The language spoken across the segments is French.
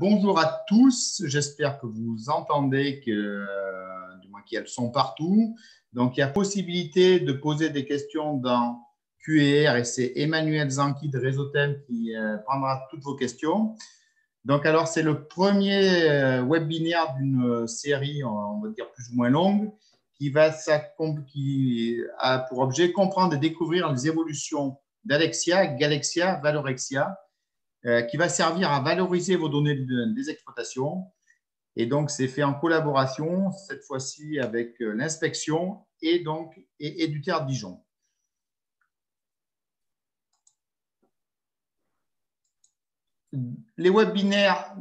Bonjour à tous, j'espère que vous entendez que, euh, du moins qu'elles sont partout. Donc, il y a possibilité de poser des questions dans QR et c'est Emmanuel Zanki de Réseau Thème qui euh, prendra toutes vos questions. Donc, alors, c'est le premier euh, webinaire d'une série, on va dire plus ou moins longue, qui, va, qui a pour objet comprendre et découvrir les évolutions d'Alexia, Galexia, Valorexia qui va servir à valoriser vos données des exploitations. Et donc, c'est fait en collaboration, cette fois-ci avec euh, l'inspection et donc et, du Terre Dijon. Les webinaires,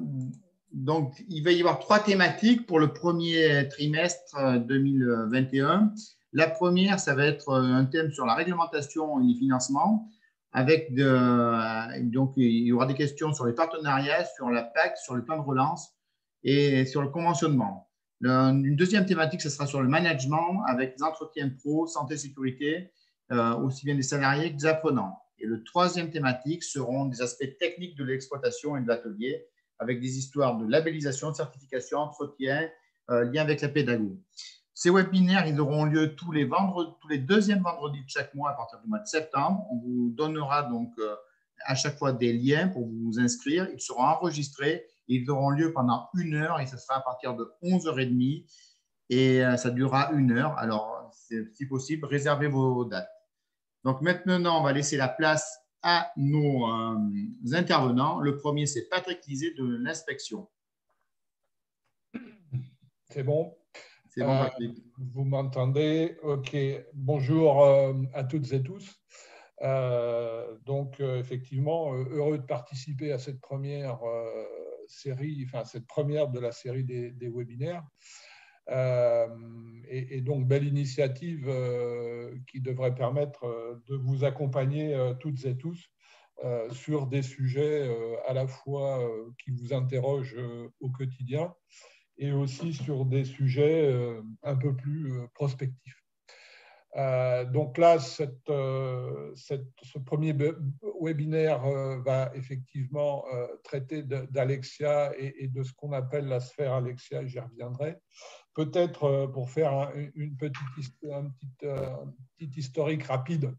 donc, il va y avoir trois thématiques pour le premier trimestre 2021. Euh, la première, ça va être un thème sur la réglementation et les financements avec de, donc il y aura des questions sur les partenariats, sur la PAC, sur le plan de relance et sur le conventionnement. une deuxième thématique, ce sera sur le management avec les entretiens pro, santé, sécurité, euh, aussi bien des salariés que des apprenants. Et le troisième thématique seront des aspects techniques de l'exploitation et de l'atelier avec des histoires de labellisation, de certification, entretien, euh, lien avec la pédagogie. Ces webinaires, ils auront lieu tous les, vendredis, tous les deuxièmes vendredis de chaque mois à partir du mois de septembre. On vous donnera donc euh, à chaque fois des liens pour vous inscrire. Ils seront enregistrés. Ils auront lieu pendant une heure et ce sera à partir de 11h30 et euh, ça durera une heure. Alors, si possible, réservez vos dates. Donc maintenant, on va laisser la place à nos euh, intervenants. Le premier, c'est Patrick Lisée de l'inspection. C'est bon. Euh, vous m'entendez? Ok. Bonjour euh, à toutes et tous. Euh, donc, effectivement, heureux de participer à cette première série, enfin, cette première de la série des, webinaires. Et, donc, belle initiative qui devrait permettre de vous accompagner toutes et tous sur des sujets à la fois qui vous interrogent au quotidien et aussi sur des sujets euh, un peu plus euh, prospectifs. Euh, donc là, ce premier webinaire va effectivement traiter d'Alexia et, de ce qu'on appelle la sphère Alexia, j'y reviendrai. Peut-être pour faire une petite, un petit, historique rapide.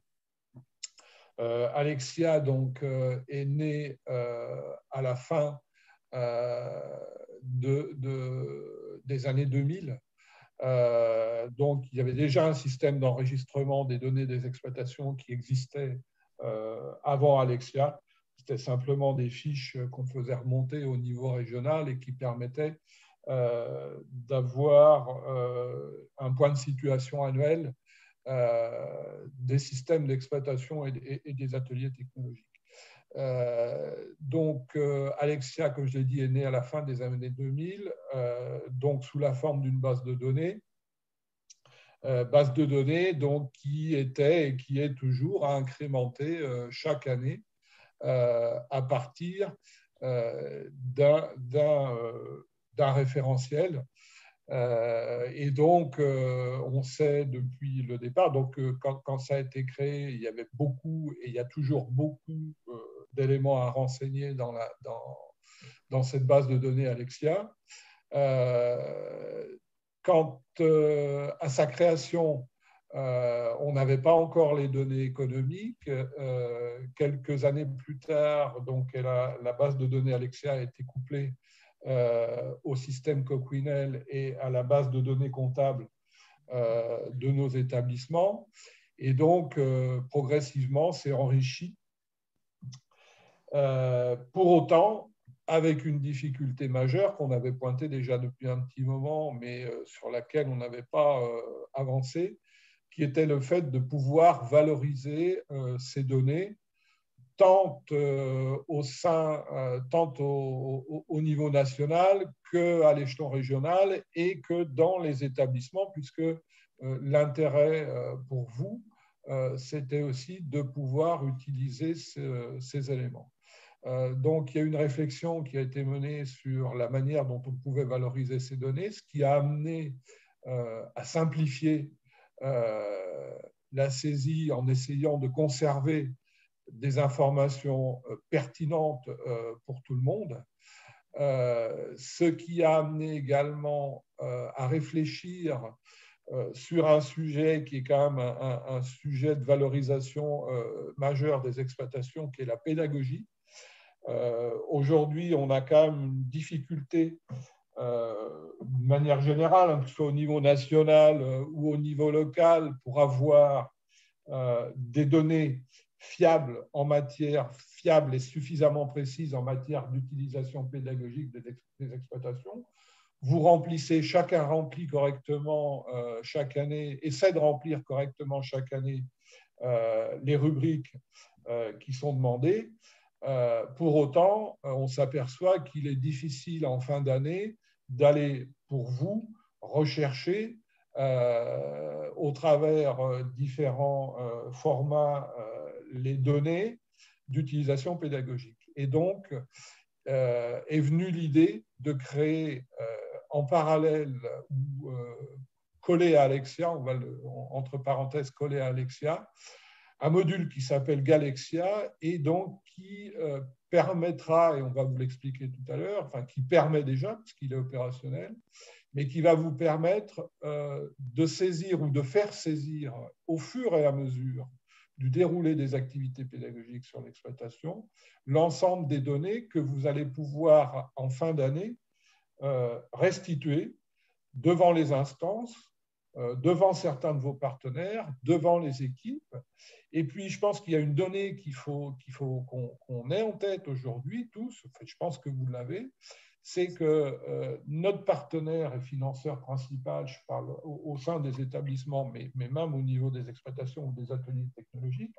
Alexia donc, est né à la fin de, des années 2000. Euh, donc, il y avait déjà un système d'enregistrement des données des exploitations qui existait euh, avant Alexia. C'était simplement des fiches qu'on faisait remonter au niveau régional et qui permettaient euh, d'avoir un point de situation annuel des systèmes d'exploitation et, des ateliers technologiques. Euh, donc, euh, Alexia, comme je l'ai dit, est né à la fin des années 2000, euh, donc sous la forme d'une base de données. base de données donc, qui était et qui est toujours à incrémenter chaque année à partir d'un référentiel et donc, on sait depuis le départ, donc quand, ça a été créé, il y avait beaucoup, et il y a toujours beaucoup d'éléments à renseigner dans, cette base de données Alexia. Euh, quant euh, à sa création, euh, on n'avait pas encore les données économiques. quelques années plus tard, donc, la, base de données Alexia a été couplée au système Cocquinel et à la base de données comptables de nos établissements. Et donc, progressivement, c'est enrichi euh, pour autant, avec une difficulté majeure qu'on avait pointée déjà depuis un petit moment, mais euh, sur laquelle on n'avait pas euh, avancé, qui était le fait de pouvoir valoriser ces données tant au niveau national qu'à l'échelon régional et que dans les établissements, puisque l'intérêt pour vous, c'était aussi de pouvoir utiliser ces éléments. Euh, donc, il y a une réflexion qui a été menée sur la manière dont on pouvait valoriser ces données, ce qui a amené euh, à simplifier euh, la saisie en essayant de conserver des informations pertinentes pour tout le monde. ce qui a amené également à réfléchir sur un sujet qui est quand même un, sujet de valorisation majeur des exploitations, qui est la pédagogie. Aujourd'hui, on a quand même une difficulté de manière générale, hein, que ce soit au niveau national ou au niveau local, pour avoir des données fiable en matière fiable et suffisamment précise en matière d'utilisation pédagogique des, exploitations. Vous remplissez, chacun remplit correctement euh, chaque année, essaie de remplir correctement chaque année euh, les rubriques euh, qui sont demandées. Pour autant, on s'aperçoit qu'il est difficile en fin d'année d'aller pour vous rechercher au travers différents formats les données d'utilisation pédagogique. Et donc, euh, est venue l'idée de créer euh, en parallèle ou euh, collé à Alexia, entre parenthèses coller à Alexia, un module qui s'appelle Galexia et donc qui permettra, et on va vous l'expliquer tout à l'heure, enfin qui permet déjà, puisqu'il est opérationnel, mais qui va vous permettre de saisir ou de faire saisir au fur et à mesure du déroulé des activités pédagogiques sur l'exploitation, l'ensemble des données que vous allez pouvoir, en fin d'année, euh, restituer devant les instances, euh, devant certains de vos partenaires, devant les équipes. Et puis, je pense qu'il y a une donnée qu'il faut qu'on ait en tête aujourd'hui, tous, je pense que vous l'avez, c'est que euh, notre partenaire et financeur principal, je parle au, sein des établissements, mais, même au niveau des exploitations ou des ateliers technologiques,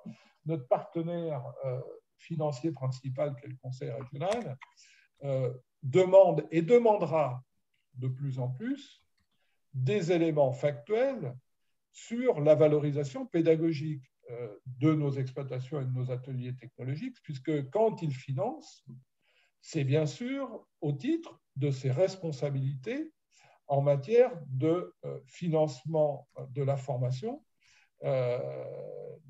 notre partenaire euh, financier principal, qui est le Conseil régional, euh, demande et demandera de plus en plus des éléments factuels sur la valorisation pédagogique de nos exploitations et de nos ateliers technologiques, puisque quand il finance, c'est bien sûr au titre de ses responsabilités en matière de euh, financement de la formation euh,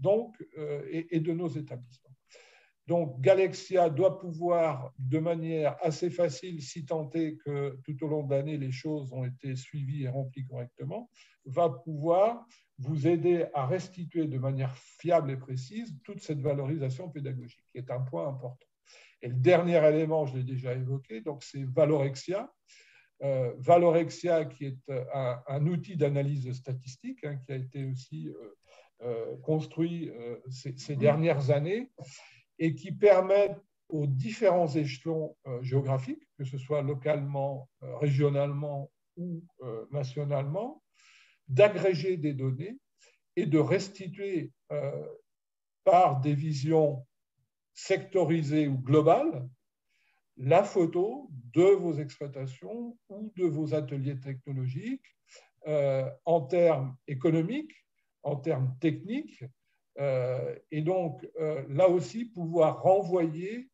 euh, et, de nos établissements. Donc, Galexia doit pouvoir, de manière assez facile, si tant est que tout au long de l'année, les choses ont été suivies et remplies correctement, va pouvoir vous aider à restituer de manière fiable et précise toute cette valorisation pédagogique, qui est un point important. Et le dernier élément, je l'ai déjà évoqué, donc c'est Valorexia. Euh, Valorexia, qui est euh, un, outil d'analyse statistique, hein, qui a été aussi euh, construit ces, dernières années et qui permet aux différents échelons géographiques, que ce soit localement, régionalement ou nationalement, d'agréger des données et de restituer par des visions sectorisée ou globale la photo de vos exploitations ou de vos ateliers technologiques euh, en termes économiques, en termes techniques, euh, et donc euh, là aussi pouvoir renvoyer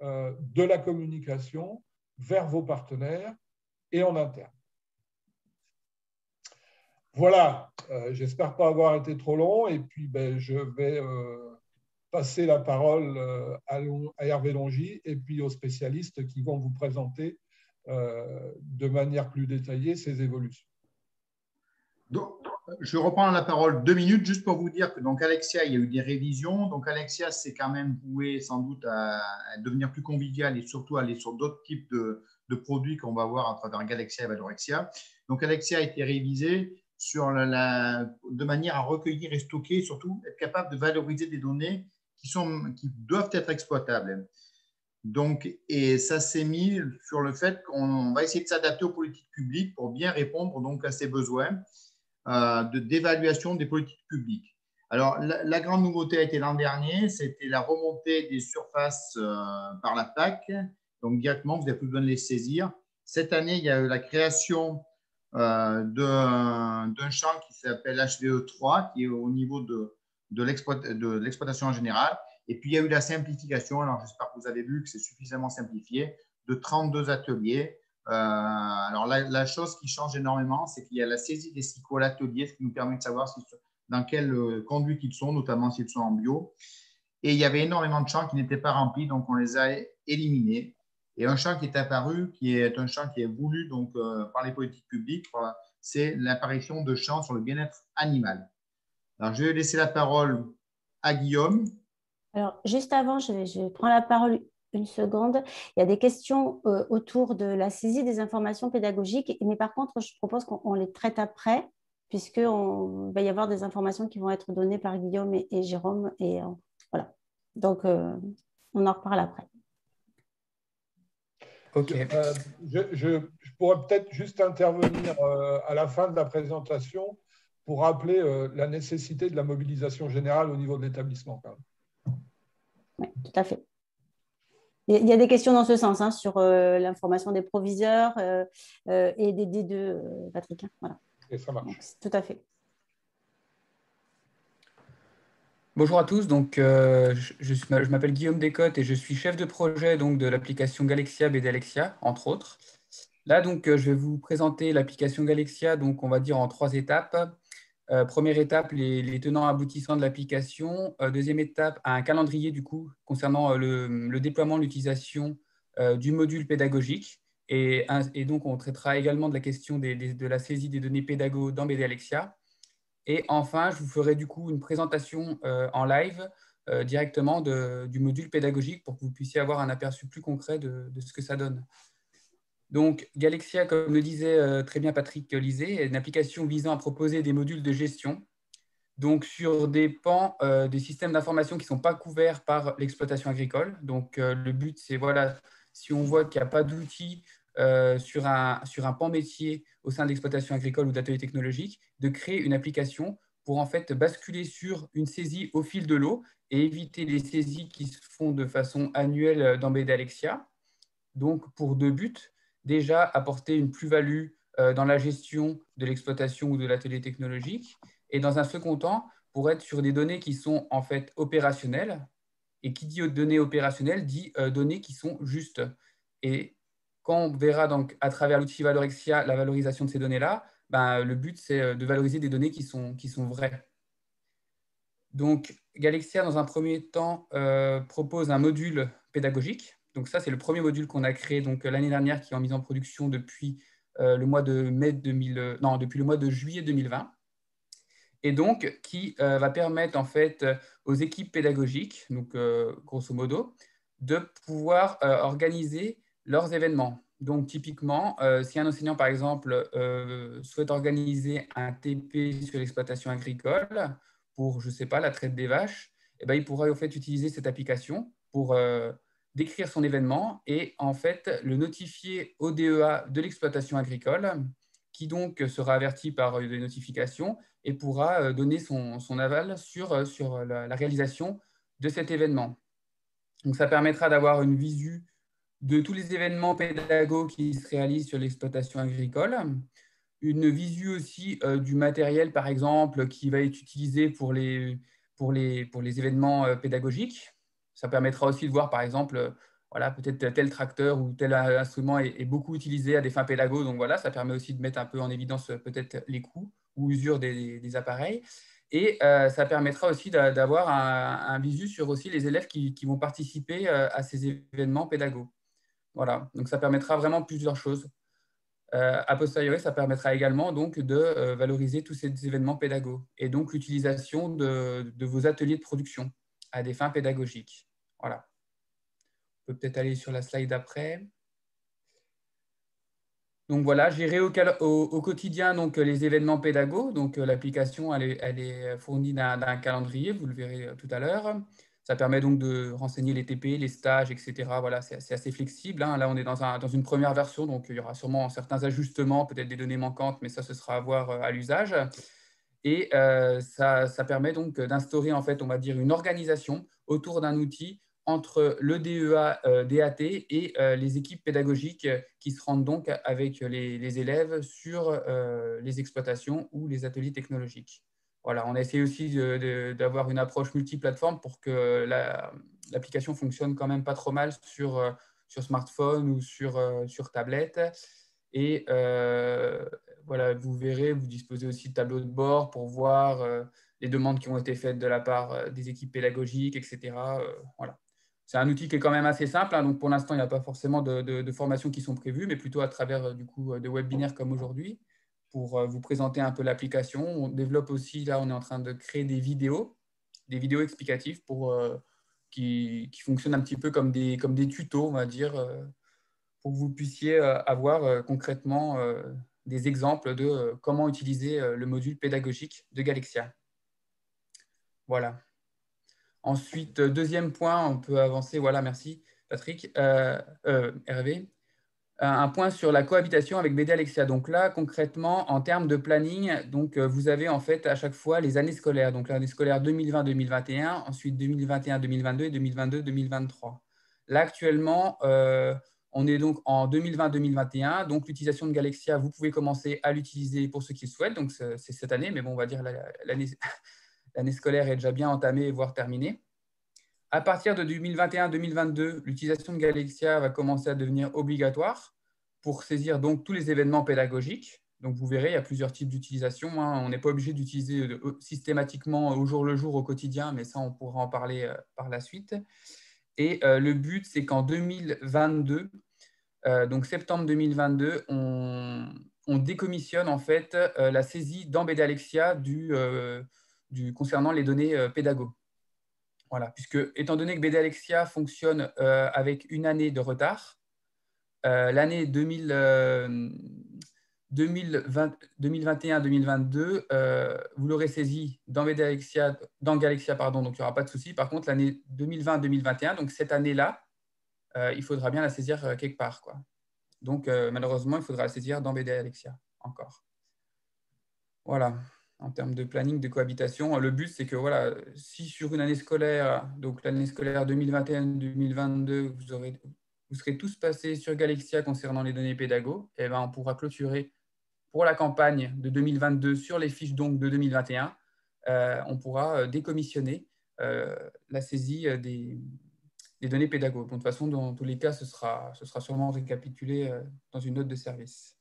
de la communication vers vos partenaires et en interne. Voilà, j'espère pas avoir été trop long, et puis ben, je vais passer la parole euh, à Hervé Longy et puis aux spécialistes qui vont vous présenter euh, de manière plus détaillée ces évolutions. Donc, je reprends la parole deux minutes juste pour vous dire que donc Alexia, il y a eu des révisions. Donc Alexia, c'est quand même voué sans doute à, devenir plus convivial et surtout aller sur d'autres types de, produits qu'on va voir à travers Galaxia et Valorexia. Donc Alexia a été révisé sur de manière à recueillir et stocker, surtout être capable de valoriser des données qui, sont, qui doivent être exploitables. Donc, et ça s'est mis sur le fait qu'on va essayer de s'adapter aux politiques publiques pour bien répondre donc à ces besoins euh, d'évaluation des politiques publiques. Alors, la, grande nouveauté a été l'an dernier, c'était la remontée des surfaces euh, par la PAC. Donc, directement, vous n'avez plus besoin de les saisir. Cette année, il y a eu la création euh, d'un champ qui s'appelle HVE3, qui est au niveau de, de l'exploitation en général. Et puis, il y a eu la simplification. Alors, j'espère que vous avez vu que c'est suffisamment simplifié, de 32 ateliers. Euh, alors, la, chose qui change énormément, c'est qu'il y a la saisie des cycles à l'atelier, ce qui nous permet de savoir dans quelle euh, conduite ils sont, notamment s'ils sont en bio. Et il y avait énormément de champs qui n'étaient pas remplis, donc on les a éliminés. Et un champ qui est apparu, qui est un champ qui est voulu donc, par les politiques publiques, c'est l'apparition de champs sur le bien-être animal. Alors, je vais laisser la parole à Guillaume. Alors, juste avant, je, je prends la parole une seconde. Il y a des questions euh, autour de la saisie des informations pédagogiques, mais par contre, je propose qu'on les traite après, puisqu'il va y avoir des informations qui vont être données par Guillaume et, Jérôme. Et euh, voilà. Donc, euh, on en reparle après. Ok. Je, je, pourrais peut-être juste intervenir à la fin de la présentation pour rappeler la nécessité de la mobilisation générale au niveau de l'établissement. Oui, tout à fait. Il y a des questions dans ce sens hein, sur euh, l'information des proviseurs euh, euh, et des D2, Patrick. Hein, voilà. Et ça marche. tout à fait. Bonjour à tous, donc, je, je m'appelle Guillaume Descottes et je suis chef de projet donc, de l'application Galexia BD Alexia, entre autres. Là, donc, je vais vous présenter l'application Galexia, donc on va dire en trois étapes. Euh, première étape, les, tenants aboutissants de l'application. Euh, deuxième étape, un calendrier du coup concernant euh, le, déploiement, l'utilisation du module pédagogique. Et, donc, on traitera également de la question de la saisie des données pédago dans BD Alexia. Et enfin, je vous ferai du coup une présentation en live directement du module pédagogique pour que vous puissiez avoir un aperçu plus concret de ce que ça donne. Donc, Galexia, comme le disait euh, très bien Patrick Lisée, est une application visant à proposer des modules de gestion donc sur des pans euh, des systèmes d'information qui ne sont pas couverts par l'exploitation agricole. Donc, euh, le but, c'est, voilà, si on voit qu'il n'y a pas d'outils sur, un, sur un pan métier au sein de l'exploitation agricole ou d'atelier technologique, de créer une application pour en fait basculer sur une saisie au fil de l'eau et éviter les saisies qui se font de façon annuelle dans BD Alexia. Donc, pour deux buts déjà apporter une plus-value euh, dans la gestion de l'exploitation ou de l'atelier technologique. Et dans un second temps, pour être sur des données qui sont en fait opérationnelles. Et qui dit données opérationnelles dit euh, données qui sont justes. Et quand on verra donc à travers l'outil Valorexia la valorisation de ces données-là, ben, le but c'est euh, de valoriser des données qui sont, qui sont vraies. Donc Galexia, dans un premier temps, propose un module pédagogique donc ça, c'est le premier module qu'on a créé donc l'année dernière, qui est en mise en production depuis euh, le mois de mai 2000, euh, non, depuis le mois de juillet 2020, et donc qui euh, va permettre en fait aux équipes pédagogiques, donc grosso modo, de pouvoir organiser leurs événements. Donc typiquement, si un enseignant par exemple souhaite organiser un TP sur l'exploitation agricole pour, je sais pas, la traite des vaches, eh ben, il pourra en fait utiliser cette application pour d'écrire son événement et en fait le notifier au DEA de l'exploitation agricole qui donc sera averti par des notifications et pourra euh, donner son, aval sur, euh, sur la, réalisation de cet événement. Donc ça permettra d'avoir une visu de tous les événements pédagogiques qui se réalisent sur l'exploitation agricole, une visu aussi euh, du matériel, par exemple, qui va être utilisé pour les, pour pour les événements pédagogiques, ça permettra aussi de voir, par exemple, euh, voilà, peut-être tel tracteur ou tel instrument est, beaucoup utilisé à des fins pédagogiques. Donc voilà, ça permet aussi de mettre un peu en évidence euh, peut-être les coûts ou usure des, appareils. Et euh, ça permettra aussi d'avoir un, visu sur aussi les élèves qui, vont participer à ces événements pédagogiques. Voilà, donc ça permettra vraiment plusieurs choses. a posteriori, ça permettra également donc de valoriser tous ces événements pédagogiques et donc l'utilisation de, vos ateliers de production à des fins pédagogiques. Voilà. On peut peut-être aller sur la slide d'après. Donc voilà, gérer au, quotidien donc, les événements pédagogiques. Donc euh, l'application, elle est, fournie d'un calendrier, vous le verrez euh, tout à l'heure. Ça permet donc de renseigner les TP, les stages, etc. Voilà, c'est assez flexible. Hein. Là, on est dans, dans, une première version, donc il y aura sûrement certains ajustements, peut-être des données manquantes, mais ça, ce sera à voir euh, à l'usage. Et euh, ça, permet donc d'instaurer, en fait, on va dire, une organisation autour d'un outil entre le DEA, euh, DAT et euh, les équipes pédagogiques qui se rendent donc avec les, élèves sur les exploitations ou les ateliers technologiques. Voilà, on a essayé aussi d'avoir une approche multiplateforme pour que l'application fonctionne quand même pas trop mal sur, sur smartphone ou sur, sur tablette. Et voilà, vous verrez, vous disposez aussi de tableaux de bord pour voir euh, les demandes qui ont été faites de la part euh, des équipes pédagogiques, etc. Euh, voilà. c'est un outil qui est quand même assez simple. Hein. donc, pour l'instant, il n'y a pas forcément de, formations qui sont prévues, mais plutôt à travers du coup, des webinaires comme aujourd'hui pour vous présenter un peu l'application. On développe aussi, là, on est en train de créer des vidéos, des vidéos explicatives pour, qui, qui, fonctionnent un petit peu comme des, comme des tutos, on va dire, pour que vous puissiez avoir concrètement des exemples de comment utiliser le module pédagogique de Galexia. Voilà. Ensuite, deuxième point, on peut avancer. Voilà, merci Patrick. Euh, euh, Hervé. Un point sur la cohabitation avec BD Alexia. Donc là, concrètement, en termes de planning, donc euh, vous avez en fait à chaque fois les années scolaires. Donc l'année scolaire 2020-2021, ensuite 2021-2022 et 2022-2023. Là, actuellement, on est donc en 2020-2021. Donc l'utilisation de Galexia, vous pouvez commencer à l'utiliser pour ceux qui le souhaitent. Donc c'est cette année, mais bon, on va dire l'année scolaire est déjà bien entamée, voire terminée. À partir de 2021-2022, l'utilisation de Galexia va commencer à devenir obligatoire pour saisir donc tous les événements pédagogiques. Donc vous verrez, il y a plusieurs types d'utilisation. Hein. On n'est pas obligé d'utiliser euh, systématiquement au jour le jour, au quotidien, mais ça, on pourra en parler euh, par la suite. Et euh, le but, c'est qu'en 2022, donc septembre 2022, on, décommissionne en fait la saisie dans Alexia du, concernant les données euh, pédago. Voilà, puisque étant donné que BD Alexia fonctionne euh, avec une année de retard, euh, l'année 2021-2022, vous l'aurez saisi dans BD Alexia, dans Galexia, pardon, donc il n'y aura pas de souci. Par contre, l'année 2020-2021, donc cette année-là, il faudra bien la saisir quelque part. Quoi. Donc, malheureusement, il faudra la saisir dans BD Alexia encore. Voilà en termes de planning de cohabitation. Le but, c'est que voilà, si sur une année scolaire, donc l'année scolaire 2021-2022, vous, vous serez tous passés sur Galexia concernant les données pédago, et eh ben, on pourra clôturer pour la campagne de 2022 sur les fiches donc de 2021. Euh, on pourra euh, décommissionner euh, la saisie des, données pédago. de toute façon, dans tous les cas, ce sera, ce sera sûrement récapitulé dans une note de service.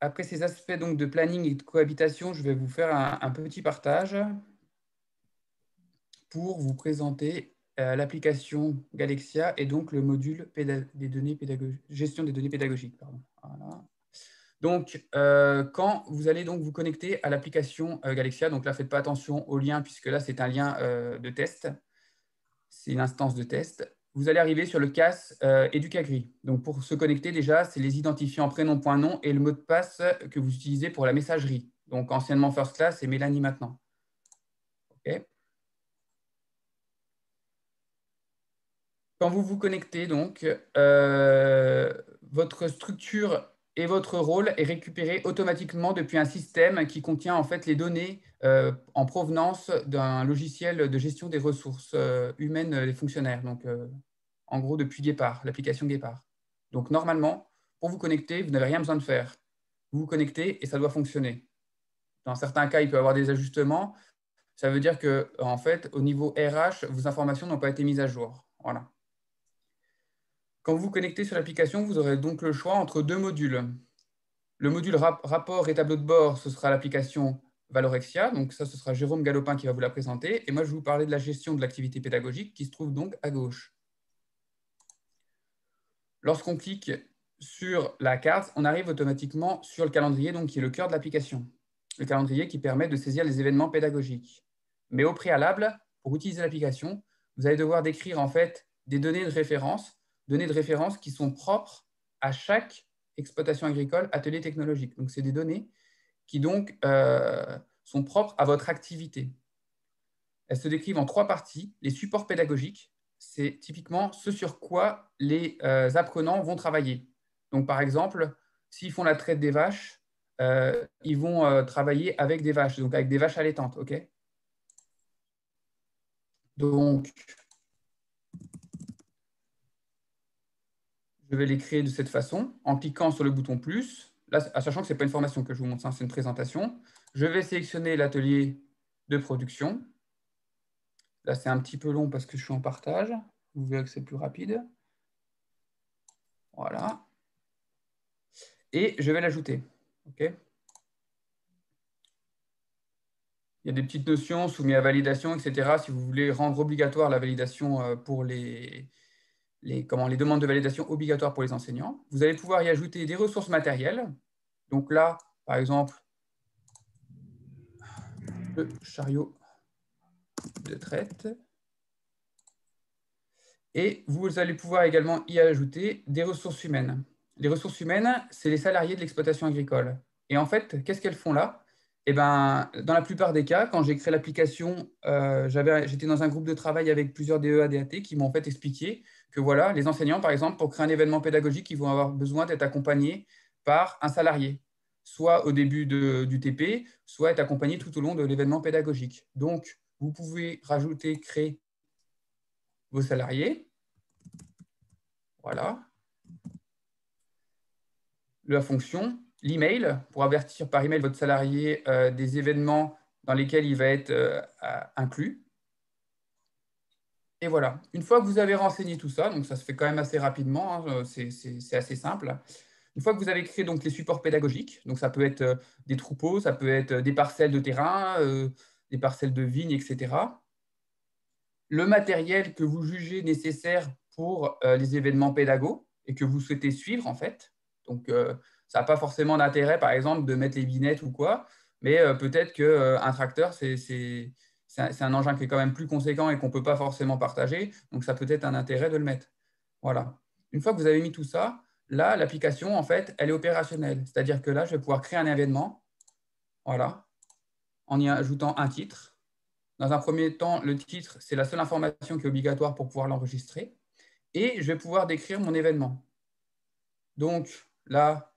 Après ces aspects donc, de planning et de cohabitation, je vais vous faire un, petit partage pour vous présenter euh, l'application Galexia et donc le module des données gestion des données pédagogiques. Donc, euh, quand vous allez donc vous connecter à l'application euh, Galexia, donc là, faites pas attention au lien puisque là, c'est un lien de test. C'est une instance de test vous allez arriver sur le CAS euh, Educagri. Donc, pour se connecter, déjà, c'est les identifiants prénom, point, nom et le mot de passe que vous utilisez pour la messagerie. Donc, anciennement First Class et Mélanie maintenant. Quand vous vous connectez, donc, euh, votre structure et votre rôle est récupéré automatiquement depuis un système qui contient en fait les données euh, en provenance d'un logiciel de gestion des ressources euh, humaines des fonctionnaires. Donc, euh, en gros, depuis Guépard, l'application Guépard. Donc, normalement, pour vous connecter, vous n'avez rien besoin de faire. Vous vous connectez et ça doit fonctionner. Dans certains cas, il peut y avoir des ajustements. Ça veut dire que, en fait, au niveau RH, vos informations n'ont pas été mises à jour. Voilà. Quand vous vous connectez sur l'application, vous aurez donc le choix entre deux modules. Le module rapport et tableau de bord, ce sera l'application Valorexia. Donc ça, ce sera Jérôme Galopin qui va vous la présenter. Et moi, je vais vous parler de la gestion de l'activité pédagogique qui se trouve donc à gauche. Lorsqu'on clique sur la carte, on arrive automatiquement sur le calendrier, donc qui est le cœur de l'application. Le calendrier qui permet de saisir les événements pédagogiques. Mais au préalable, pour utiliser l'application, vous allez devoir décrire en fait des données de référence données de référence qui sont propres à chaque exploitation agricole, atelier technologique. Donc, c'est des données qui donc euh, sont propres à votre activité. Elles se décrivent en trois parties. Les supports pédagogiques, c'est typiquement ce sur quoi les euh, apprenants vont travailler. Donc, par exemple, s'ils font la traite des vaches, euh, ils vont travailler avec des vaches, donc avec des vaches allaitantes. ok? Donc, je vais les créer de cette façon en cliquant sur le bouton plus. Là, sachant que ce n'est pas une formation que je vous montre, hein, c'est une présentation. Je vais sélectionner l'atelier de production. Là, c'est un petit peu long parce que je suis en partage. Vous verrez que c'est plus rapide. Voilà. Et je vais l'ajouter. Il y a des petites notions soumises à validation, etc. Si vous voulez rendre obligatoire la validation pour les, les, comment, les demandes de validation obligatoires pour les enseignants. Vous allez pouvoir y ajouter des ressources matérielles. Donc là, par exemple, le chariot de traite. Et vous allez pouvoir également y ajouter des ressources humaines. Les ressources humaines, c'est les salariés de l'exploitation agricole. Et en fait, qu'est-ce qu'elles font là? Eh ben, Dans la plupart des cas, quand j'ai créé l'application, euh, j'étais dans un groupe de travail avec plusieurs DEA, DAT qui m'ont en fait expliqué voilà, les enseignants, par exemple, pour créer un événement pédagogique, ils vont avoir besoin d'être accompagnés par un salarié, soit au début du TP, soit être accompagné tout au long de l'événement pédagogique. Donc, vous pouvez rajouter, créer vos salariés. Voilà. La fonction, l'email, pour avertir par email votre salarié euh, des événements dans lesquels il va être euh, inclus. Et voilà, une fois que vous avez renseigné tout ça, donc ça se fait quand même assez rapidement, hein, c'est assez simple. Une fois que vous avez créé donc les supports pédagogiques, donc ça peut être euh, des troupeaux, ça peut être des parcelles de terrain, des parcelles de vignes, etc. Le matériel que vous jugez nécessaire pour euh, les événements pédagogiques et que vous souhaitez suivre, en fait. Donc, euh, ça n'a pas forcément d'intérêt, par exemple, de mettre les binettes ou quoi, mais euh, peut-être qu'un tracteur, c'est un engin qui est quand même plus conséquent et qu'on ne peut pas forcément partager. Donc, ça peut être un intérêt de le mettre. Voilà. Une fois que vous avez mis tout ça, là, l'application, en fait, elle est opérationnelle. C'est-à-dire que là, je vais pouvoir créer un événement. Voilà en y ajoutant un titre. Dans un premier temps, le titre, c'est la seule information qui est obligatoire pour pouvoir l'enregistrer. Et je vais pouvoir décrire mon événement. Donc là,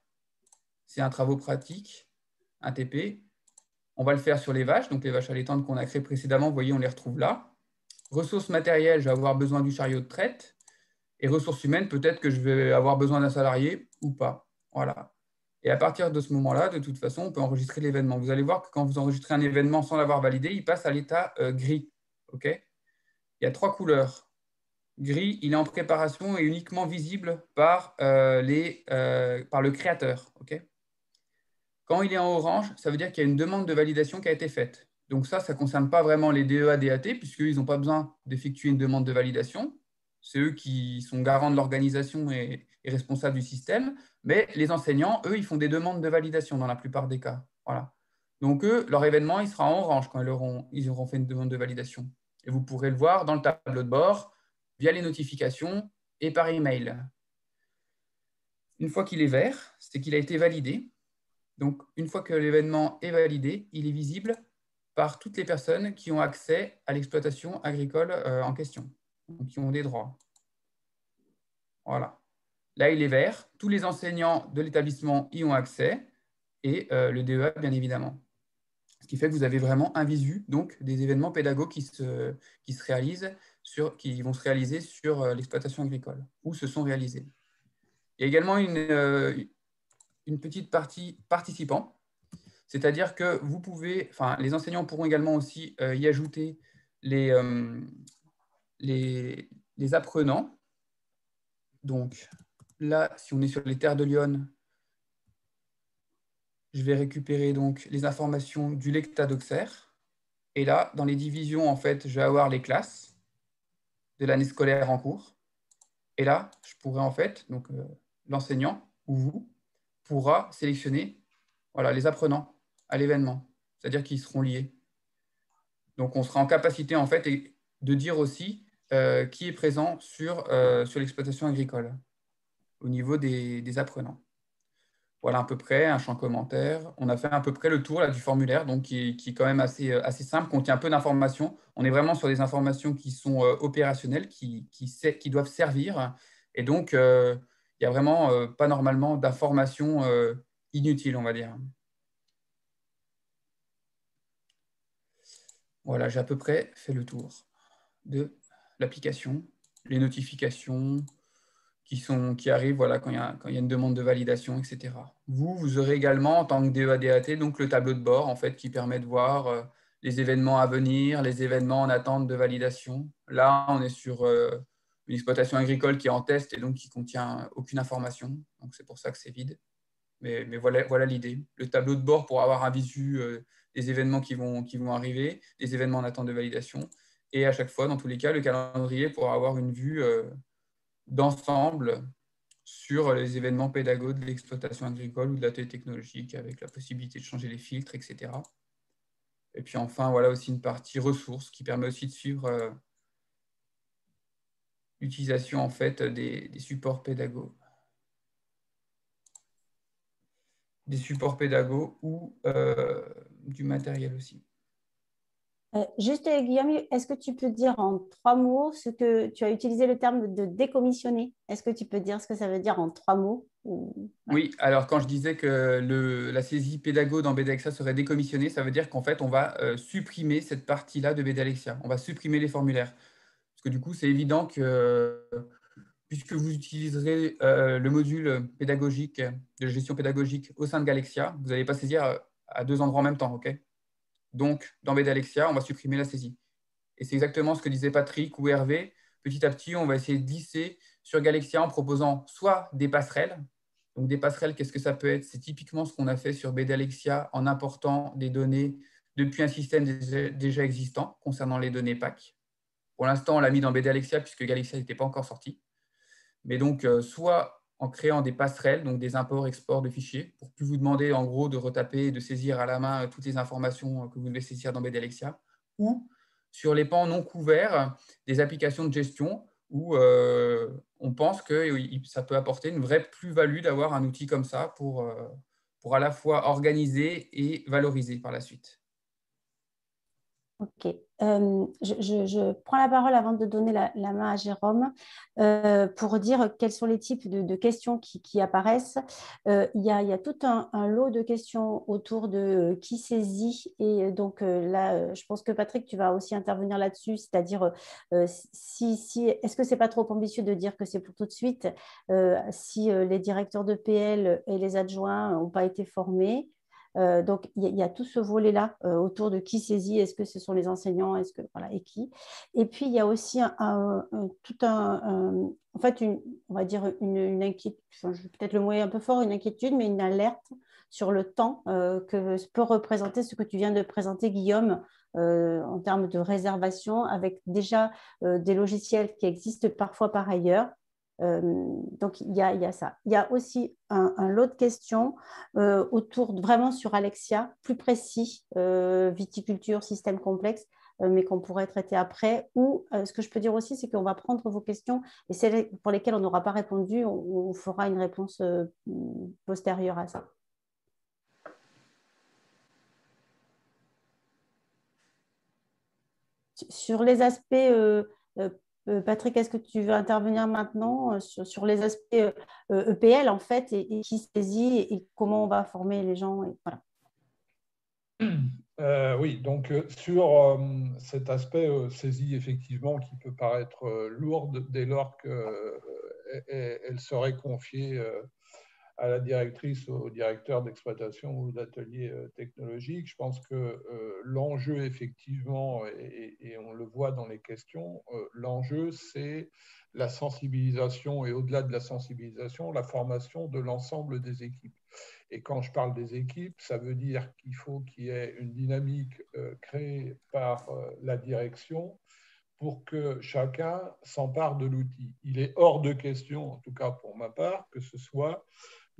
c'est un travaux pratique, un TP. On va le faire sur les vaches, donc les vaches allaitantes qu'on a créées précédemment, vous voyez, on les retrouve là. Ressources matérielles, je vais avoir besoin du chariot de traite. Et ressources humaines, peut-être que je vais avoir besoin d'un salarié ou pas. Voilà. Et à partir de ce moment-là, de toute façon, on peut enregistrer l'événement. Vous allez voir que quand vous enregistrez un événement sans l'avoir validé, il passe à l'état euh, gris. Ok? Il y a trois couleurs. Gris, il est en préparation et uniquement visible par, euh, euh, par le créateur. Ok? Quand il est en orange, ça veut dire qu'il y a une demande de validation qui a été faite. Donc ça, ça ne concerne pas vraiment les DEA, DAT, puisqu'ils n'ont pas besoin d'effectuer une demande de validation. C'est eux qui sont garants de l'organisation et, responsables du système. Mais les enseignants, eux, ils font des demandes de validation dans la plupart des cas. Voilà. Donc, eux, leur événement, il sera en orange quand ils auront, ils auront fait une demande de validation. Et vous pourrez le voir dans le tableau de bord, via les notifications et par email. Une fois qu'il est vert, c'est qu'il a été validé. Donc, une fois que l'événement est validé, il est visible par toutes les personnes qui ont accès à l'exploitation agricole euh, en question, qui ont des droits. Voilà. Là, il est vert. Tous les enseignants de l'établissement y ont accès et euh, le DEA, bien évidemment. Ce qui fait que vous avez vraiment un visu donc, des événements pédagogiques qui se, réalisent qui vont se réaliser sur euh, l'exploitation agricole ou se sont réalisés. Il y a également une, une petite partie participants, c'est-à-dire que vous pouvez, enfin, les enseignants pourront également aussi y ajouter les, les, les apprenants. Donc, là, si on est sur les terres de Lyon, je vais récupérer donc les informations du lecta d'Auxerre. Et là, dans les divisions, en fait, je vais avoir les classes de l'année scolaire en cours. Et là, je pourrais en fait, donc euh, l'enseignant ou vous pourra sélectionner voilà, les apprenants à l'événement, c'est-à-dire qu'ils seront liés. Donc, on sera en capacité en fait de dire aussi euh, qui est présent sur, euh, sur l'exploitation agricole au niveau des, apprenants. Voilà à peu près un champ commentaire. On a fait à peu près le tour là, du formulaire, donc qui, est quand même assez, euh, assez simple, contient peu d'informations. On est vraiment sur des informations qui sont opérationnelles, qui, qui, qui, doivent servir. Et donc, il n'y a vraiment pas normalement d'informations inutiles, on va dire. Voilà, j'ai à peu près fait le tour de l'application, les notifications, qui, sont, qui arrivent voilà, quand, il y a, une demande de validation, etc. Vous, vous aurez également, en tant que DEA-DAT, donc le tableau de bord en fait, qui permet de voir euh, les événements à venir, les événements en attente de validation. Là, on est sur euh, une exploitation agricole qui est en test et donc qui contient aucune information. Donc, c'est pour ça que c'est vide. Mais, voilà, l'idée. Le tableau de bord pour avoir un visu euh, des événements qui vont, arriver, des événements en attente de validation. Et à chaque fois, dans tous les cas, le calendrier pour avoir une vue d'ensemble sur les événements pédagogiques de l'exploitation agricole ou de la technologique avec la possibilité de changer les filtres, etc. Et puis enfin, voilà aussi une partie ressources qui permet aussi de suivre l'utilisation en fait des, supports pédagogiques. Des supports pédagogiques ou euh, du matériel aussi. Euh, juste, Guillaume, est-ce que tu peux dire en trois mots ce que tu as utilisé le terme de décommissionner? Est-ce que tu peux dire ce que ça veut dire en trois mots Oui, alors quand je disais que le, la saisie pédago dans BDALEXIA serait décommissionnée, ça veut dire qu'en fait, on va euh, supprimer cette partie-là de BDALEXIA. On va supprimer les formulaires. Parce que du coup, c'est évident que puisque vous utiliserez euh, le module pédagogique de gestion pédagogique au sein de Galexia, vous n'allez pas saisir à deux endroits en même temps. Donc, dans BDAlexia, on va supprimer la saisie. Et c'est exactement ce que disait Patrick ou Hervé. Petit à petit, on va essayer de glisser sur Galexia en proposant soit des passerelles. Donc, des passerelles, qu'est-ce que ça peut être? C'est typiquement ce qu'on a fait sur BDAlexia en important des données depuis un système déjà existant concernant les données PAC. Pour l'instant, on l'a mis dans BD Alexia puisque Galaxia n'était pas encore sorti. Mais donc, euh, soit en créant des passerelles, donc des imports-exports de fichiers, pour plus vous demander en gros de retaper et de saisir à la main toutes les informations que vous devez saisir dans BD Alexia, ou sur les pans non couverts des applications de gestion où euh, on pense que ça peut apporter une vraie plus-value d'avoir un outil comme ça euh, pour à la fois organiser et valoriser par la suite. Ok. Euh, je, prends la parole avant de donner la, main à Jérôme euh, pour dire quels sont les types de, questions qui, apparaissent. Euh, il, y a, tout un, lot de questions autour de qui saisit. Et donc là, je pense que Patrick, tu vas aussi intervenir là-dessus, c'est-à-dire si, si, est-ce que c'est pas trop ambitieux de dire que c'est pour tout de suite si les directeurs de PL et les adjoints n'ont pas été formés? Euh, donc, il y, a tout ce volet-là euh, autour de qui saisit, est-ce que ce sont les enseignants, est-ce que voilà, et qui. Et puis, il y a aussi tout un, en fait, on va dire une, inquiétude, peut-être le mot un peu fort, une inquiétude, mais une alerte sur le temps euh, que peut représenter ce que tu viens de présenter, Guillaume, en termes de réservation, avec déjà des logiciels qui existent parfois par ailleurs, donc, il y, a, ça. Il y a aussi un, lot de questions euh, autour, vraiment sur Alexia, plus précis, euh, viticulture, système complexe, mais qu'on pourrait traiter après. Ou ce que je peux dire aussi, c'est qu'on va prendre vos questions et celles pour lesquelles on n'aura pas répondu, on, fera une réponse postérieure à ça. Sur les aspects euh, Patrick, est-ce que tu veux intervenir maintenant euh, sur, les aspects EPL euh, e en fait et, qui saisit et, comment on va former les gens et, oui, donc sur cet aspect saisie, effectivement, qui peut paraître lourde dès lors qu'elle serait confiée à la directrice, au directeur d'exploitation ou d'atelier euh, technologique. Je pense que euh, l'enjeu, effectivement, et, on le voit dans les questions, euh, l'enjeu, c'est la sensibilisation et au-delà de la sensibilisation, la formation de l'ensemble des équipes. Et quand je parle des équipes, ça veut dire qu'il faut qu'il y ait une dynamique créée par la direction pour que chacun s'empare de l'outil. Il est hors de question, en tout cas pour ma part, que ce soit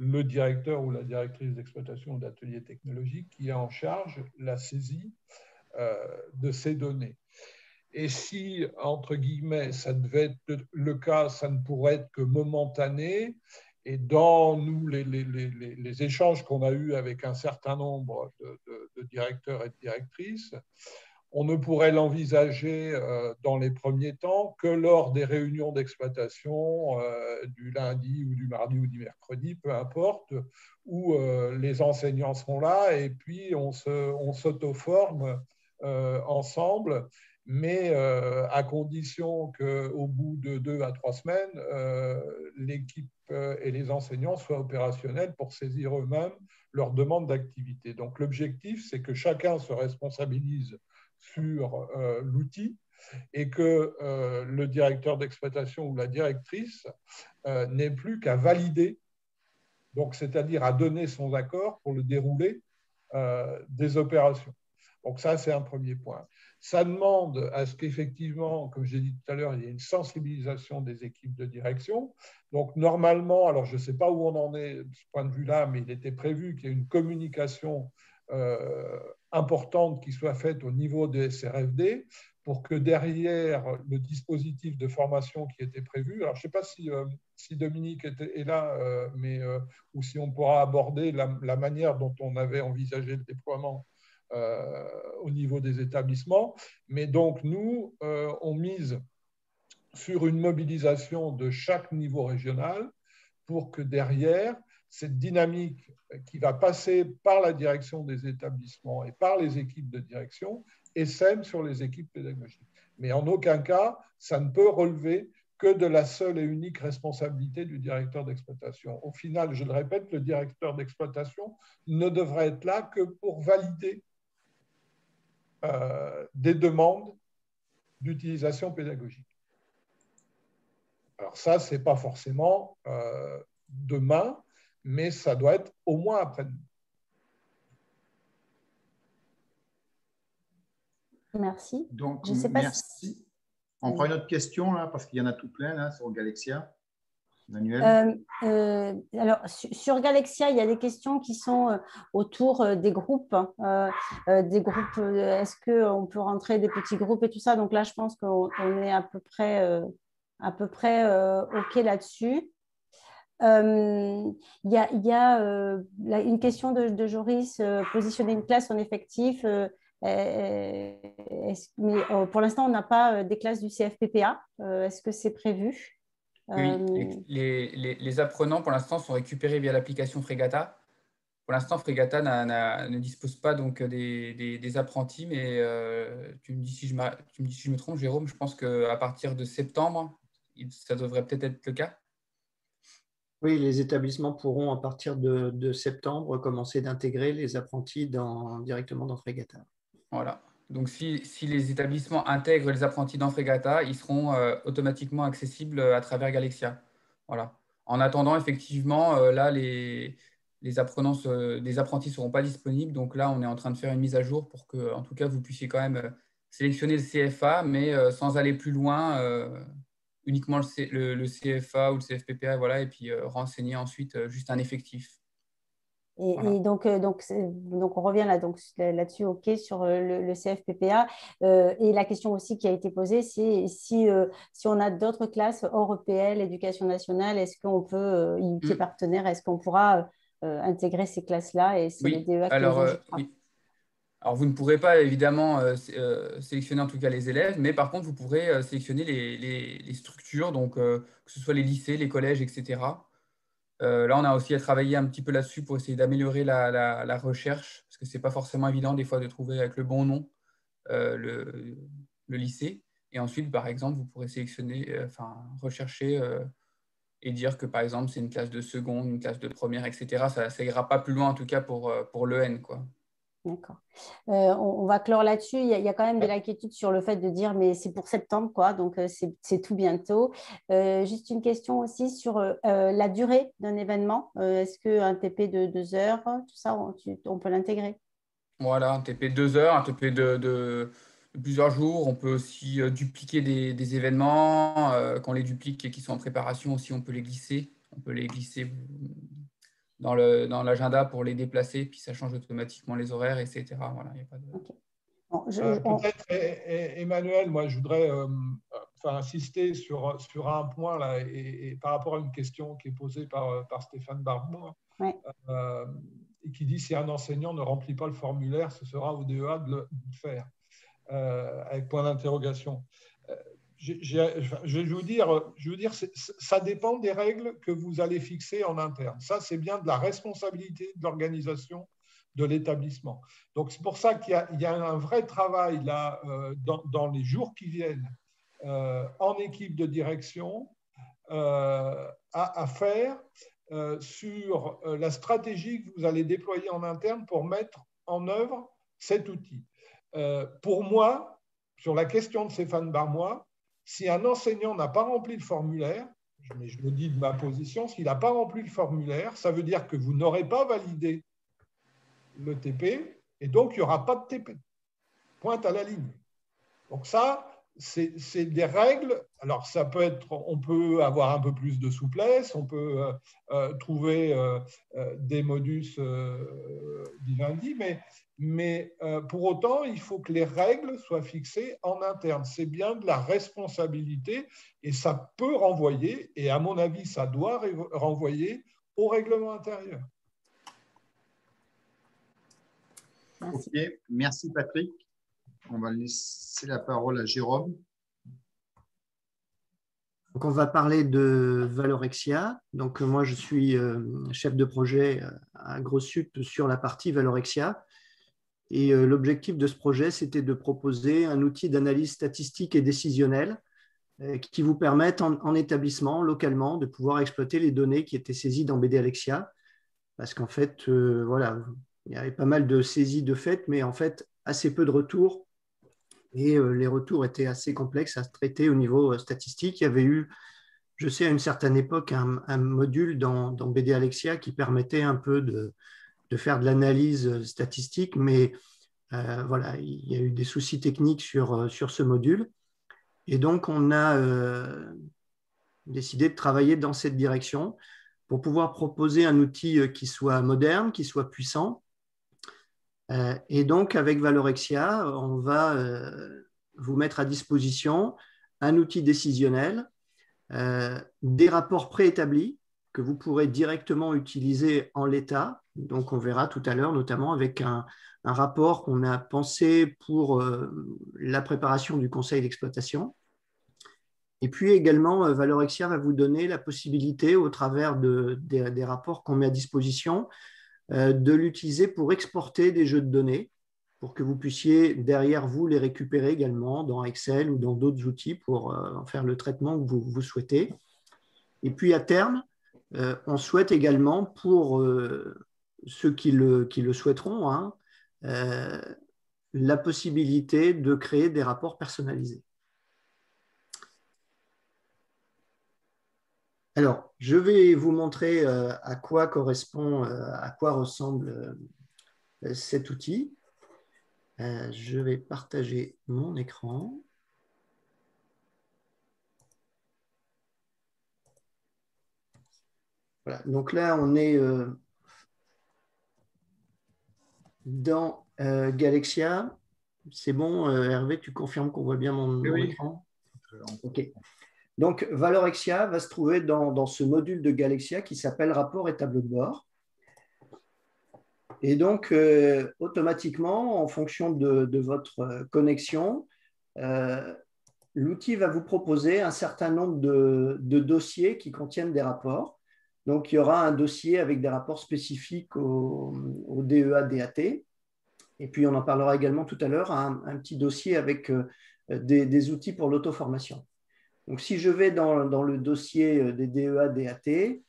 le directeur ou la directrice d'exploitation d'atelier technologique qui a en charge la saisie euh, de ces données. Et si, entre guillemets, ça devait être le cas, ça ne pourrait être que momentané. Et dans nous, les, les, les, les échanges qu'on a eus avec un certain nombre de, de directeurs et de directrices, on ne pourrait l'envisager euh, dans les premiers temps que lors des réunions d'exploitation euh, du lundi ou du mardi ou du mercredi, peu importe, où euh, les enseignants seront là et puis on s'auto-forme ensemble, mais à condition qu'au bout de deux à trois semaines, l'équipe et les enseignants soient opérationnels pour saisir eux-mêmes leurs demandes d'activité. Donc l'objectif, c'est que chacun se responsabilise sur euh, l'outil et que euh, le directeur d'exploitation ou la directrice euh, n'ait plus qu'à valider, donc c'est-à-dire à donner son accord pour le dérouler des opérations. Donc ça, c'est un premier point. Ça demande à ce qu'effectivement, comme j'ai dit tout à l'heure, il y ait une sensibilisation des équipes de direction. Donc normalement, alors je ne sais pas où on en est de ce point de vue-là, mais il était prévu qu'il y ait une communication euh, importante qui soit faite au niveau des SRFD pour que derrière le dispositif de formation qui était prévu, alors je ne sais pas si, euh, Dominique est là, euh, mais, ou si on pourra aborder la, manière dont on avait envisagé le déploiement au niveau des établissements, mais donc nous, on mise sur une mobilisation de chaque niveau régional pour que derrière, cette dynamique qui va passer par la direction des établissements et par les équipes de direction essaime sur les équipes pédagogiques. Mais en aucun cas, ça ne peut relever que de la seule et unique responsabilité du directeur d'exploitation. Au final, je le répète, le directeur d'exploitation ne devrait être là que pour valider euh, des demandes d'utilisation pédagogique. Alors ça, ce n'est pas forcément euh, demain, mais ça doit être au moins après-demain. Merci. Donc, je sais pas merci. On prend une autre question, là, parce qu'il y en a tout plein là, sur. Manuel euh, euh, alors, sur Galexia, il y a des questions qui sont autour des groupes. Hein. des groupes, est-ce qu'on peut rentrer des petits groupes et tout ça? Donc là, je pense qu'on est à peu près à peu près euh, OK là-dessus. Euh, il y a, y a euh, une question de, Joris, positionner une classe en effectif. mais pour l'instant, on n'a pas des classes du CFPPA. Est-ce que c'est prévu? Oui, les, apprenants, pour l'instant, sont récupérés via l'application Fregata. Pour l'instant, Fregata ne dispose pas donc des, apprentis, mais tu, me dis si je tu me dis si je me trompe, Jérôme, je pense qu'à partir de septembre, ça devrait peut-être être le cas Oui, les établissements pourront, à partir de, septembre, commencer d'intégrer les apprentis directement dans Fregata. Voilà. Donc, si, les établissements intègrent les apprentis dans Fregata, ils seront euh, automatiquement accessibles à travers Galexia. Voilà. En attendant, effectivement, euh, là, les, les apprenants, des apprentis ne seront pas disponibles. Donc là, on est en train de faire une mise à jour pour que, en tout cas, vous puissiez quand même euh, sélectionner le CFA, mais sans aller plus loin uniquement le, CFA ou le CFPPA, voilà, et puis euh, renseigner ensuite euh, juste un effectif. Et, donc, euh, donc, donc, on revient là, donc, là-dessus, OK, sur le, CFPPA. et la question aussi qui a été posée, c'est si, si on a d'autres classes hors EPL, éducation nationale, est-ce qu'on peut, qui est mm. partenaire, est-ce qu'on pourra intégrer ces classes-là et c'est oui. DEA Alors, oui. Alors, vous ne pourrez pas évidemment euh, euh, sélectionner en tout cas les élèves, mais par contre, vous pourrez euh, sélectionner les, structures, donc que ce soit les lycées, les collèges, etc. là, on a aussi à travailler un petit peu là-dessus pour essayer d'améliorer la, recherche, parce que ce n'est pas forcément évident des fois de trouver avec le bon nom le, lycée. Et ensuite, par exemple, vous pourrez sélectionner, enfin, rechercher et dire que par exemple, c'est une classe de seconde, une classe de première, etc. Ça n'ira pas plus loin en tout cas pour, pour l'EN. Quoi. D'accord. Euh, on, va clore là-dessus. Il, y a quand même de l'inquiétude sur le fait de dire, mais c'est pour septembre, quoi, donc euh, c'est tout bientôt. Euh, juste une question aussi sur la durée d'un événement. Est-ce qu'un TP de deux heures, tout ça, on, peut l'intégrer? Voilà, un TP de deux heures, un TP de, plusieurs jours. On peut aussi dupliquer des, des événements. quand on les duplique et qui sont en préparation aussi, on peut les glisser. On peut les glisser dans l'agenda dans pour les déplacer, puis ça change automatiquement les horaires, etc. Voilà, y a pas de... Euh, Emmanuel, moi je voudrais euh, enfin, insister sur, sur un point là, et, par rapport à une question qui est posée par, par Stéphane Barbour, euh, et qui dit si un enseignant ne remplit pas le formulaire, ce sera au DEA de le, faire, avec point d'interrogation je, vais vous dire, je veux dire, ça dépend des règles que vous allez fixer en interne. Ça, c'est bien de la responsabilité de l'organisation de l'établissement. Donc, c'est pour ça qu'il y, a un vrai travail là, euh, dans, les jours qui viennent euh, en équipe de direction euh, à, faire sur la stratégie que vous allez déployer en interne pour mettre en œuvre cet outil. pour moi, sur la question de Stéphane Barmois, si un enseignant n'a pas rempli le formulaire, je le dis de ma position, s'il n'a pas rempli le formulaire, ça veut dire que vous n'aurez pas validé le TP et donc il n'y aura pas de TP. pointe à la ligne. Donc ça, c'est des règles. Alors, ça peut être, on peut avoir un peu plus de souplesse, on peut euh, euh, trouver euh, des modus vivendi, mais, mais pour autant, il faut que les règles soient fixées en interne. C'est bien de la responsabilité et ça peut renvoyer, et à mon avis, ça doit renvoyer au règlement intérieur. Ok, merci Patrick. On va laisser la parole à Jérôme. Donc on va parler de Valorexia. Donc moi, je suis euh, chef de projet euh, à GrosSup sur la partie Valorexia. Et euh, l'objectif de ce projet, c'était de proposer un outil d'analyse statistique et décisionnelle qui vous permette en, établissement, localement, de pouvoir exploiter les données qui étaient saisies dans BD Alexia. Parce qu'en fait, voilà, il y avait pas mal de saisies de fait, mais en fait, assez peu de retours et euh, les retours étaient assez complexes à traiter au niveau euh, statistique. Il y avait eu, je sais, à une certaine époque, un, module dans, BD Alexia qui permettait un peu de, faire de l'analyse statistique, mais euh, voilà, il y a eu des soucis techniques sur, sur ce module. Et donc, on a décidé de travailler dans cette direction pour pouvoir proposer un outil qui soit moderne, qui soit puissant, euh, et donc, avec Valorexia, on va euh, vous mettre à disposition un outil décisionnel, euh, des rapports préétablis que vous pourrez directement utiliser en l'état. Donc, on verra tout à l'heure, notamment avec un, rapport qu'on a pensé pour la préparation du conseil d'exploitation. Et puis également, Valorexia va vous donner la possibilité, au travers des rapports qu'on met à disposition, euh, de l'utiliser pour exporter des jeux de données pour que vous puissiez derrière vous les récupérer également dans Excel ou dans d'autres outils pour euh, faire le traitement que vous, souhaitez. Et puis à terme, euh, on souhaite également pour ceux qui le, qui le souhaiteront hein, la possibilité de créer des rapports personnalisés. Alors, je vais vous montrer euh, à quoi correspond, euh, à quoi ressemble euh, cet outil. Je vais partager mon écran. Voilà, donc là, on est dans Galaxia. C'est bon, Hervé, tu confirmes qu'on voit bien mon, écran? OK. Donc, Valorexia va se trouver dans, ce module de Galexia qui s'appelle rapport et tableau de bord. Et donc, euh, automatiquement, en fonction de, votre connexion, euh, l'outil va vous proposer un certain nombre de, dossiers qui contiennent des rapports. Donc, il y aura un dossier avec des rapports spécifiques au, DEA, DAT. Et puis, on en parlera également tout à l'heure, un, petit dossier avec euh, des outils pour l'auto-formation. Donc, si je vais dans, le dossier euh, des DEA, DAT,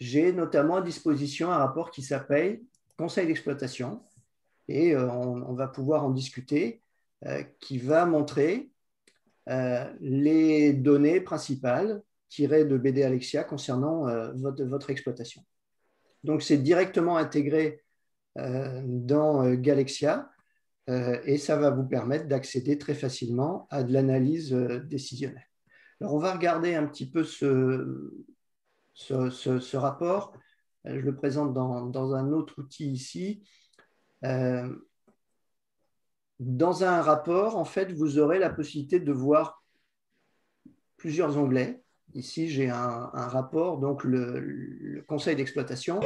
j'ai notamment à disposition un rapport qui s'appelle Conseil d'exploitation et euh, on, va pouvoir en discuter, euh, qui va montrer les données principales tirées de BD Alexia concernant votre, votre, exploitation. Donc, c'est directement intégré dans Galexia et ça va vous permettre d'accéder très facilement à de l'analyse décisionnelle. Alors, on va regarder un petit peu ce, rapport. Euh, je le présente dans, un autre outil ici. Euh, dans un rapport, en fait, vous aurez la possibilité de voir plusieurs onglets. Ici, j'ai un, rapport, donc le, conseil d'exploitation,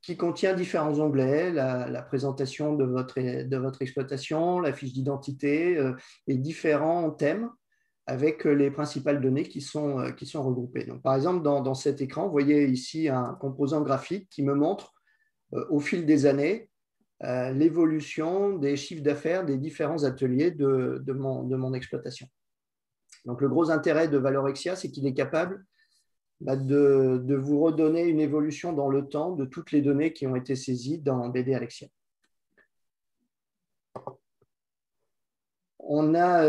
qui contient différents onglets, la, présentation de votre, de votre, exploitation, la fiche d'identité euh, et différents thèmes avec euh, les principales données qui sont, euh, qui sont regroupées. Donc, par exemple, dans, cet écran, vous voyez ici un composant graphique qui me montre euh, au fil des années l'évolution des chiffres d'affaires des différents ateliers de, de, mon, de, mon, exploitation. Donc, le gros intérêt de Valorexia, c'est qu'il est capable bah, de, de, vous redonner une évolution dans le temps de toutes les données qui ont été saisies dans BD Alexia. On a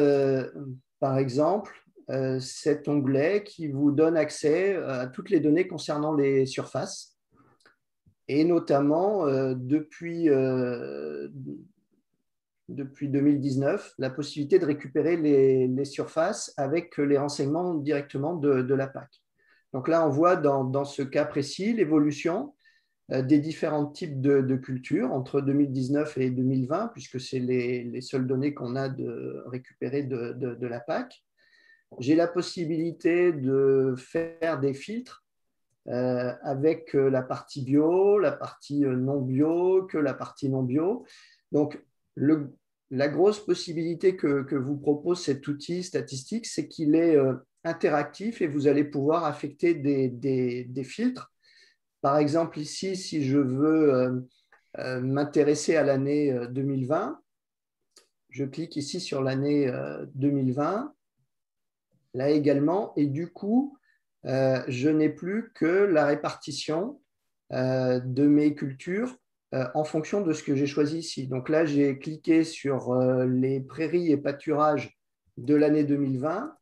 par exemple, euh, cet onglet qui vous donne accès euh, à toutes les données concernant les surfaces et notamment euh, depuis, depuis 2019, la possibilité de récupérer les, surfaces avec les renseignements directement de, la PAC. Donc là, on voit dans, ce cas précis l'évolution des différents types de, cultures entre 2019 et 2020, puisque c'est les, seules données qu'on a de récupérer de, la PAC. J'ai la possibilité de faire des filtres euh, avec euh, la partie bio, la partie non bio, que la partie non bio. Donc, la grosse possibilité que, vous propose cet outil statistique, c'est qu'il est, euh, interactif et vous allez pouvoir affecter des, filtres. Par exemple, ici, si je veux euh, euh, m'intéresser à l'année 2020, je clique ici sur l'année 2020, là également, et du coup, je n'ai plus que la répartition de mes cultures euh, en fonction de ce que j'ai choisi ici. Donc là, j'ai cliqué sur euh, les prairies et pâturages de l'année 2020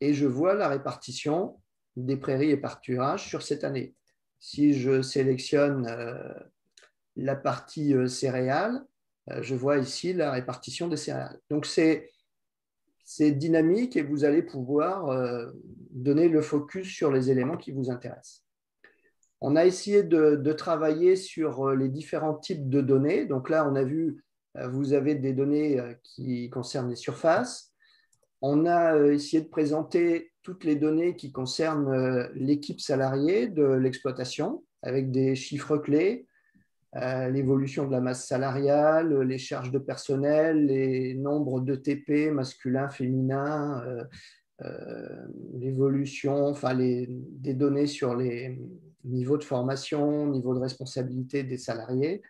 et je vois la répartition des prairies et pâturages sur cette année. Si je sélectionne euh, la partie céréales, je vois ici la répartition des céréales. Donc c'est dynamique et vous allez pouvoir donner le focus sur les éléments qui vous intéressent. On a essayé de, travailler sur euh, les différents types de données. Donc là, on a vu, euh, vous avez des données euh, qui concernent les surfaces. On a essayé de présenter toutes les données qui concernent l'équipe salariée de l'exploitation avec des chiffres clés, l'évolution de la masse salariale, les charges de personnel, les nombres de TP masculin, féminin, l'évolution, enfin des données sur les, niveau de formation, niveau de responsabilité des salariés.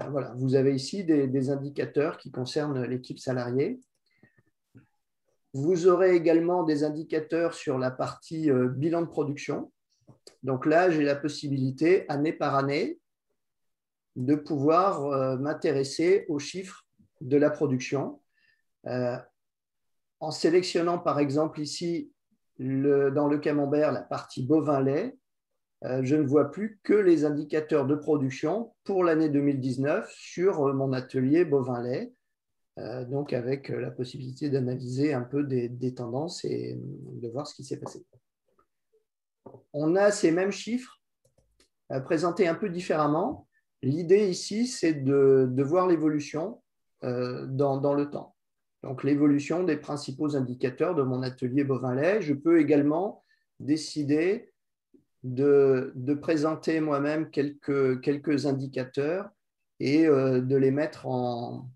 Euh, voilà, vous avez ici des, indicateurs qui concernent l'équipe salariée. Vous aurez également des indicateurs sur la partie euh, bilan de production. Donc là, j'ai la possibilité, année par année, de pouvoir euh, m'intéresser aux chiffres de la production. en sélectionnant par exemple ici dans le camembert la partie bovin-lait, euh, je ne vois plus que les indicateurs de production pour l'année 2019 sur euh, mon atelier bovin-lait, euh, donc avec la possibilité d'analyser un peu des, tendances et de voir ce qui s'est passé. On a ces mêmes chiffres présentés un peu différemment. L'idée ici, c'est de, voir l'évolution dans, le temps. Donc l'évolution des principaux indicateurs de mon atelier bovin-lait. Je peux également décider de, présenter moi-même quelques, indicateurs et euh, de les mettre en,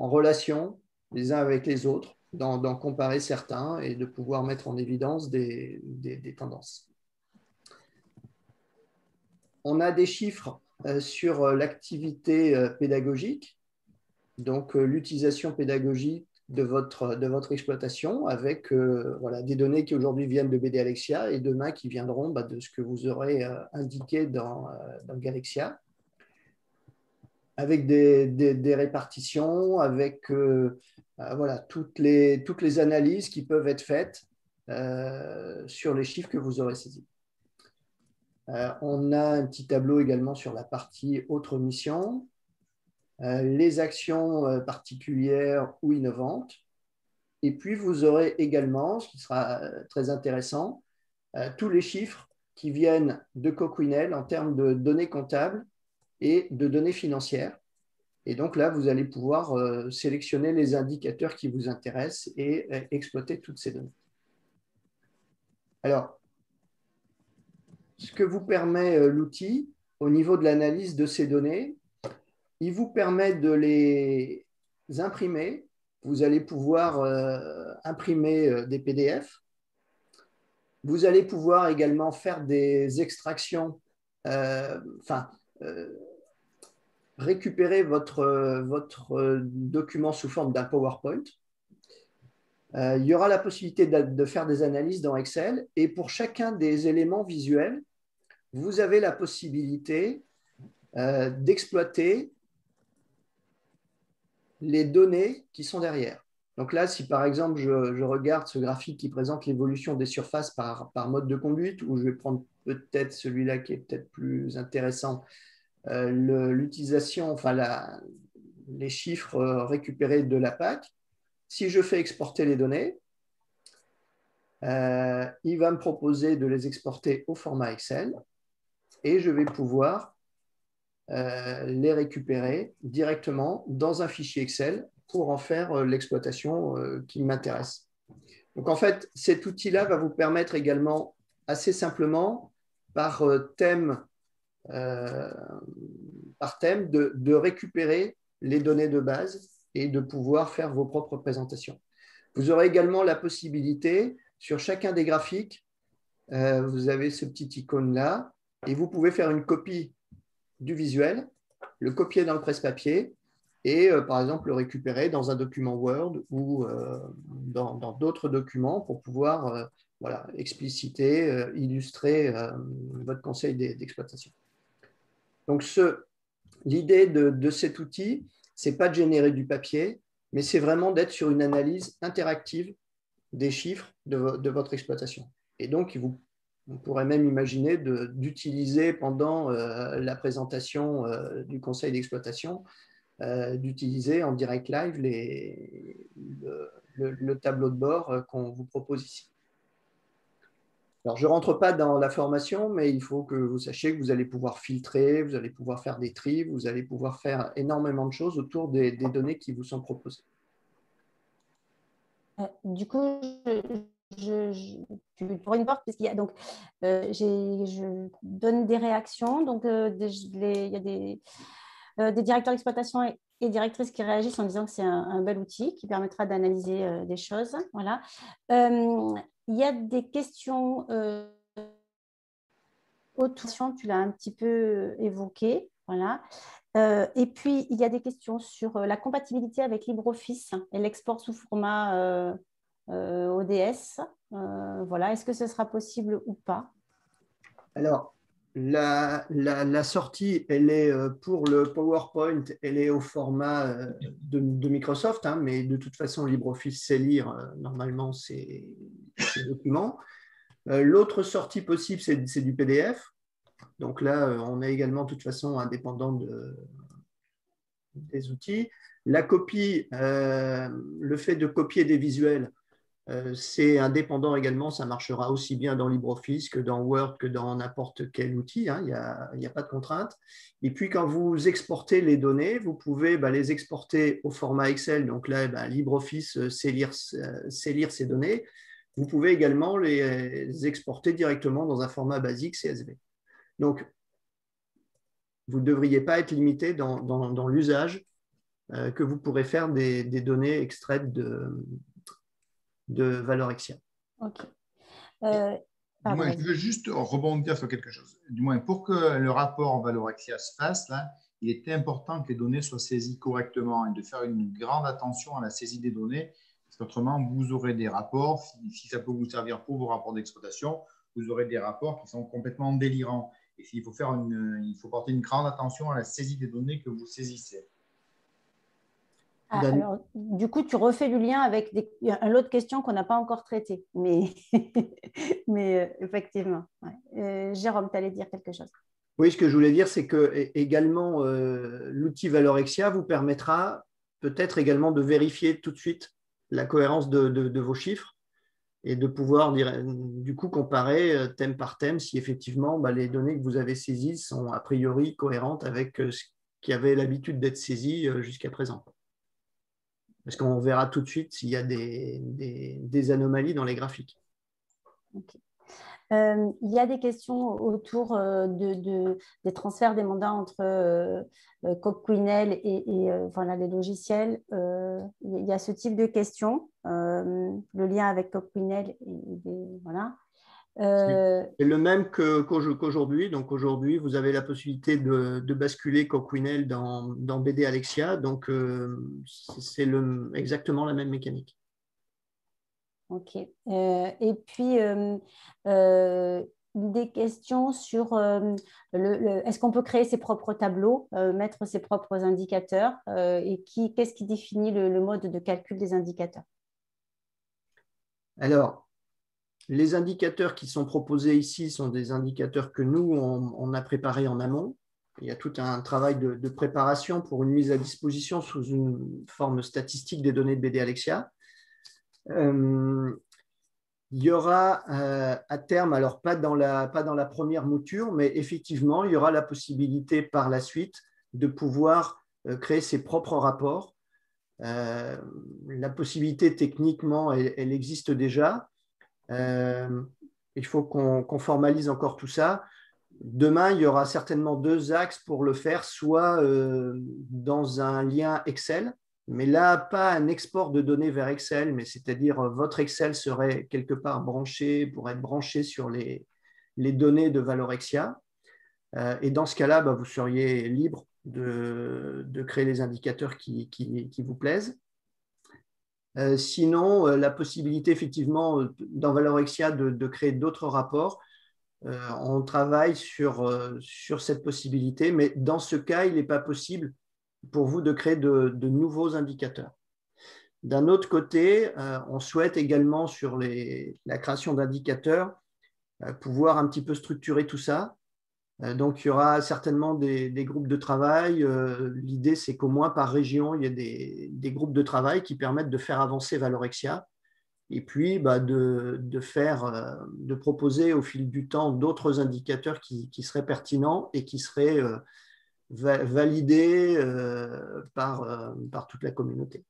en relation les uns avec les autres, d'en comparer certains et de pouvoir mettre en évidence des, tendances. On a des chiffres euh, sur euh, l'activité pédagogique, donc l'utilisation pédagogique de votre, exploitation avec euh, voilà, des données qui aujourd'hui viennent de BD Alexia et demain qui viendront bah, de ce que vous aurez euh, indiqué dans, euh, dans, Galexia, avec des, répartitions, avec voilà, toutes, les, toutes les analyses qui peuvent être faites sur les chiffres que vous aurez saisis. on a un petit tableau également sur la partie autres missions euh, les actions euh, particulières ou innovantes. Et puis, vous aurez également, ce qui sera euh, très intéressant, tous les chiffres qui viennent de Coquinel en termes de données comptables et de données financières. Et donc là, vous allez pouvoir sélectionner les indicateurs qui vous intéressent et exploiter toutes ces données. Alors, ce que vous permet l'outil au niveau de l'analyse de ces données, il vous permet de les imprimer. Vous allez pouvoir euh, imprimer euh, des PDF. Vous allez pouvoir également faire des extractions, euh, enfin, récupérer votre, votre document sous forme d'un PowerPoint. il y aura la possibilité de, faire des analyses dans Excel et pour chacun des éléments visuels, vous avez la possibilité d'exploiter les données qui sont derrière. Donc là, si par exemple je, regarde ce graphique qui présente l'évolution des surfaces par, mode de conduite, ou je vais prendre peut-être celui-là qui est peut-être plus intéressant, euh, l'utilisation, enfin les chiffres récupérés de la PAC. Si je fais exporter les données, il va me proposer de les exporter au format Excel et je vais pouvoir les récupérer directement dans un fichier Excel pour en faire l'exploitation qui m'intéresse. Donc en fait, cet outil-là va vous permettre également assez simplement par thème euh, par thème de, récupérer les données de base et de pouvoir faire vos propres présentations. Vous aurez également la possibilité, sur chacun des graphiques, euh, vous avez ce petit icône-là, et vous pouvez faire une copie du visuel, le copier dans le presse-papier, et euh, par exemple le récupérer dans un document Word ou dans d'autres documents pour pouvoir voilà, expliciter, illustrer votre conseil d'exploitation. Donc, l'idée de, cet outil, c'est pas de générer du papier, mais c'est vraiment d'être sur une analyse interactive des chiffres de, votre exploitation. Et donc, vous, on pourrait même imaginer d'utiliser pendant euh, la présentation euh, du conseil d'exploitation, euh, d'utiliser en direct live le tableau de bord qu'on vous propose ici. Alors, je ne rentre pas dans la formation, mais il faut que vous sachiez que vous allez pouvoir filtrer, vous allez pouvoir faire des tris, vous allez pouvoir faire énormément de choses autour des, données qui vous sont proposées. Euh, du coup, je, pour une porte, puisqu'il y a donc, euh, je donne des réactions. Donc, euh, il y a des, des directeurs d'exploitation et, directrices qui réagissent en disant que c'est un, un, bel outil qui permettra d'analyser des choses. Voilà. Il y a des questions euh, autour, tu l'as un petit peu évoqué. Voilà. Euh, et puis, il y a des questions sur euh, la compatibilité avec LibreOffice et l'export sous format ODS. voilà. Est-ce que ce sera possible ou pas? Alors, la, sortie, elle est pour le PowerPoint, elle est au format de, Microsoft, hein, mais de toute façon, LibreOffice sait lire normalement ces, documents. L'autre sortie possible, c'est du PDF. Donc là, on est également de toute façon indépendant des outils. La copie, le fait de copier des visuels, euh, c'est indépendant également, ça marchera aussi bien dans LibreOffice que dans Word, que dans n'importe quel outil, hein, il n'y a, pas de contrainte. Et puis quand vous exportez les données, vous pouvez bah, les exporter au format Excel, donc là bah, LibreOffice euh, sait lire, euh, sait lire, ces données. Vous pouvez également les exporter directement dans un format basique CSV. Donc, vous ne devriez pas être limité dans, l'usage que vous pourrez faire des données extraites de, de Valorexia. Ok. Euh, je veux juste rebondir sur quelque chose. Du moins, pour que le rapport Valorexia se fasse, là, il est important que les données soient saisies correctement et de faire une grande attention à la saisie des données. Parce qu'autrement, vous aurez des rapports, si, ça peut vous servir pour vos rapports d'exploitation, vous aurez des rapports qui sont complètement délirants. Et il faut, faire une, il faut porter une grande attention à la saisie des données que vous saisissez. Ah, alors, du coup, tu refais du lien avec des, une autre question qu'on n'a pas encore traitée. Mais, mais euh, effectivement, euh, Jérôme, tu allais dire quelque chose. Oui, ce que je voulais dire, c'est que également euh, l'outil Valorexia vous permettra peut-être également de vérifier tout de suite la cohérence de, vos chiffres et de pouvoir du coup comparer thème par thème si effectivement bah, les données que vous avez saisies sont a priori cohérentes avec ce qui avait l'habitude d'être saisi jusqu'à présent. Parce qu'on verra tout de suite s'il y a des, anomalies dans les graphiques. Euh, il y a des questions autour euh, de, des transferts des mandats entre euh, CoqueQuinnel et, voilà, les logiciels. il y a ce type de questions, le lien avec CoqueQuinnel. voilà. Euh, c'est le même qu'aujourd'hui. donc aujourd'hui, vous avez la possibilité de, basculer Coquinel dans, dans, BD Alexia. Donc euh, c'est exactement la même mécanique. Ok. Euh, et puis des questions sur le, est-ce qu'on peut créer ses propres tableaux, mettre ses propres indicateurs et qu'est-ce qui définit le, le mode de calcul des indicateurs? Alors, les indicateurs qui sont proposés ici sont des indicateurs que nous, on, a préparés en amont il y a tout un travail de, préparation pour une mise à disposition sous une forme statistique des données de BD Alexia. Euh, il y aura euh, à terme, alors pas dans, la, pas dans la première mouture, mais effectivement, il y aura la possibilité par la suite de pouvoir euh, créer ses propres rapports. la possibilité techniquement, elle, existe déjà. il faut qu'on formalise encore tout ça. Demain, il y aura certainement deux axes pour le faire, soit dans un lien Excel, mais là, pas un export de données vers Excel, mais c'est-à-dire euh, votre Excel serait quelque part branché, pour être branché sur les, données de Valorexia. Euh, et dans ce cas-là, bah, vous seriez libre de, créer les indicateurs qui, vous plaisent. sinon, la possibilité effectivement dans Valorexia de créer d'autres rapports, euh, on travaille euh, sur cette possibilité, mais dans ce cas, il n'est pas possible pour vous de créer de, nouveaux indicateurs. D'un autre côté, euh, on souhaite également sur la création d'indicateurs pouvoir un petit peu structurer tout ça. donc, il y aura certainement des, groupes de travail. L'idée, c'est qu'au moins par région, il y ait des, groupes de travail qui permettent de faire avancer Valorexia et puis bah, de, faire, euh, de proposer au fil du temps d'autres indicateurs qui, seraient pertinents et qui seraient euh, validés euh, par, par toute la communauté.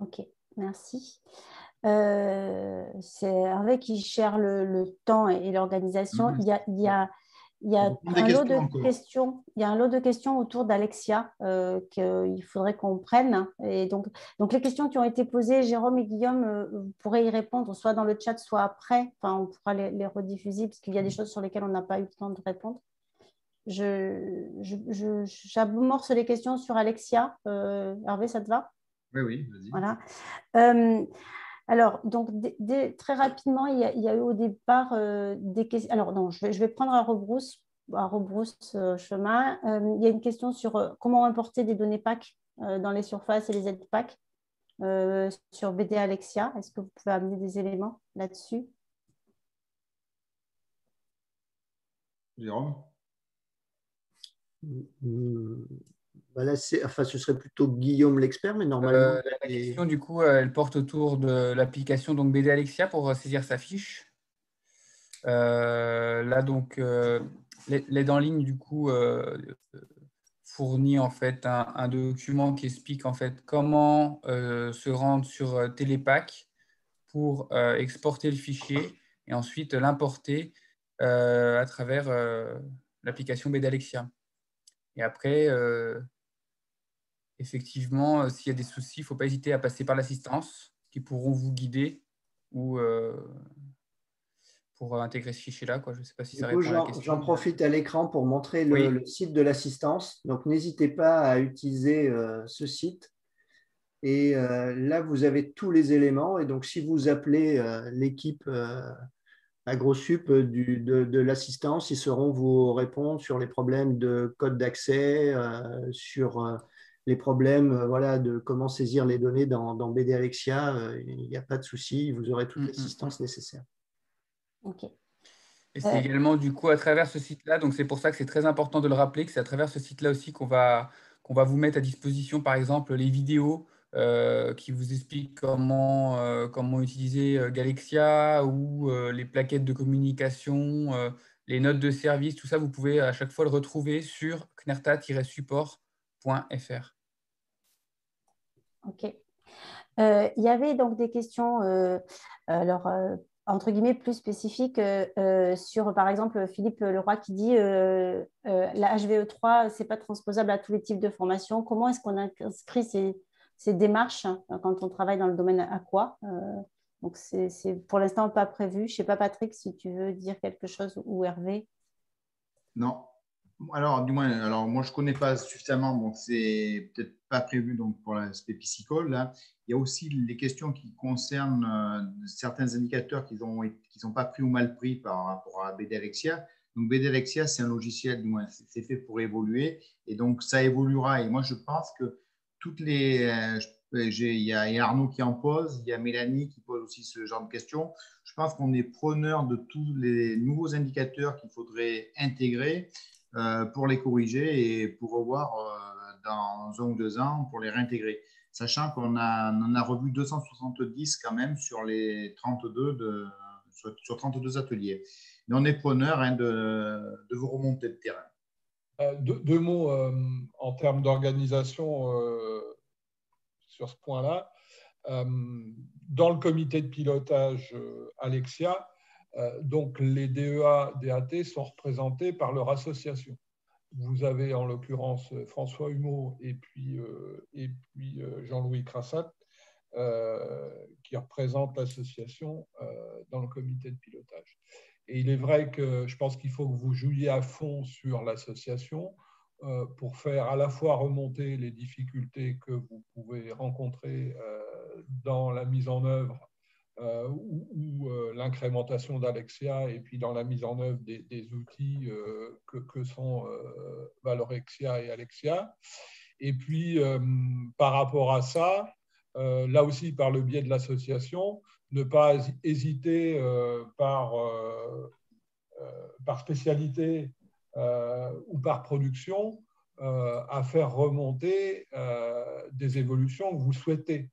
Ok, merci. c'est Hervé qui gère le, temps et, l'organisation. Il, il, y a il y, a un lot de questions, il y a un lot de questions autour d'Alexia euh, qu'il faudrait qu'on prenne. Et donc, donc, les questions qui ont été posées, Jérôme et Guillaume euh, pourraient y répondre, soit dans le chat, soit après. Enfin, on pourra les, rediffuser, parce qu'il y a des choses sur lesquelles on n'a pas eu le temps de répondre. J'amorce je, les questions sur Alexia. Euh, Hervé, ça te va? Oui, oui, vas-y. Voilà. Alors, donc, très rapidement, il y, a, eu au départ euh, des questions. Alors, non, je vais, prendre un rebrousse, euh, chemin. Euh, il y a une question sur comment importer des données PAC dans les surfaces et les aides PAC sur BD Alexia. Est-ce que vous pouvez amener des éléments là-dessus? Jérôme? Bah enfin, ce serait plutôt Guillaume l'expert, mais normalement. Euh, la question, du coup, elle porte autour de l'application donc BD Alexia pour saisir sa fiche. Euh, là, donc, euh, l'aide en ligne, du coup, fournit en fait un, document qui explique en fait comment se rendre sur Télépack pour exporter le fichier et ensuite l'importer à travers l'application BD Alexia. Et après, effectivement, euh, s'il y a des soucis, il ne faut pas hésiter à passer par l'assistance qui pourront vous guider ou euh, pour intégrer ce fichier-là. Je ne sais pas si ça répond à la question. J'en profite à l'écran pour montrer le, site de l'assistance. Donc, n'hésitez pas à utiliser euh, ce site. Et là, vous avez tous les éléments. Et donc, si vous appelez l'équipe AgroSup de, de l'assistance, ils sauront vous répondre sur les problèmes de code d'accès, sur les problèmes euh, voilà, de comment saisir les données dans, BD Alexia, euh, il n'y a pas de souci, vous aurez toute mm, mm, l'assistance mm. nécessaire. OK. Et c'est également du coup à travers ce site-là, donc c'est pour ça que c'est très important de le rappeler, que c'est à travers ce site-là aussi qu'on va, qu'on va vous mettre à disposition, par exemple, les vidéos euh, qui vous expliquent comment, comment utiliser Galexia ou les plaquettes de communication, les notes de service, tout ça, vous pouvez à chaque fois le retrouver sur knerta-support Ok. Euh, il y avait donc des questions, euh, alors, euh, entre guillemets, plus spécifiques sur, par exemple, Philippe Leroy qui dit la HVE3, ce n'est pas transposable à tous les types de formations. Comment est-ce qu'on inscrit ces, ces, démarches hein, quand on travaille dans le domaine aqua Donc, c'est pour l'instant pas prévu. Je ne sais pas, Patrick, si tu veux dire quelque chose ou Hervé. Non, alors, du moins, alors moi je ne connais pas suffisamment, donc c'est peut-être pas prévu donc pour l'aspect piscicole. Là. Il y a aussi les questions qui concernent euh, certains indicateurs qui ne sont pas pris ou mal pris par rapport à BD Alexia. Donc BD Alexia, c'est un logiciel, du moins c'est fait pour évoluer, et donc ça évoluera. Et moi je pense que toutes les, euh, il y, a, Arnaud qui en pose, il y a Mélanie qui pose aussi ce genre de questions. Je pense qu'on est preneur de tous les nouveaux indicateurs qu'il faudrait intégrer pour les corriger et pour revoir dans un ou deux ans pour les réintégrer. Sachant qu'on a, on a revu 270 quand même sur les 32 de, sur, 32 ateliers. Mais on est preneur hein, de, de, vos remontées de terrain. Euh, deux, mots euh, en termes d'organisation euh, sur ce point-là. dans le comité de pilotage Alexia, donc les DEA, DAT sont représentés par leur association. Vous avez en l'occurrence François Humeau et puis, et puis Jean-Louis Crassat qui représentent l'association dans le comité de pilotage. Et il est vrai que je pense qu'il faut que vous jouiez à fond sur l'association euh, pour faire à la fois remonter les difficultés que vous pouvez rencontrer euh, dans la mise en œuvre euh, ou, l'incrémentation d'Alexia et puis dans la mise en œuvre des, outils que, que, sont Valorexia et Alexia. Et puis, par rapport à ça, là aussi par le biais de l'association, ne pas hésiter euh, euh, euh, par spécialité ou par production à faire remonter des évolutions que vous souhaitez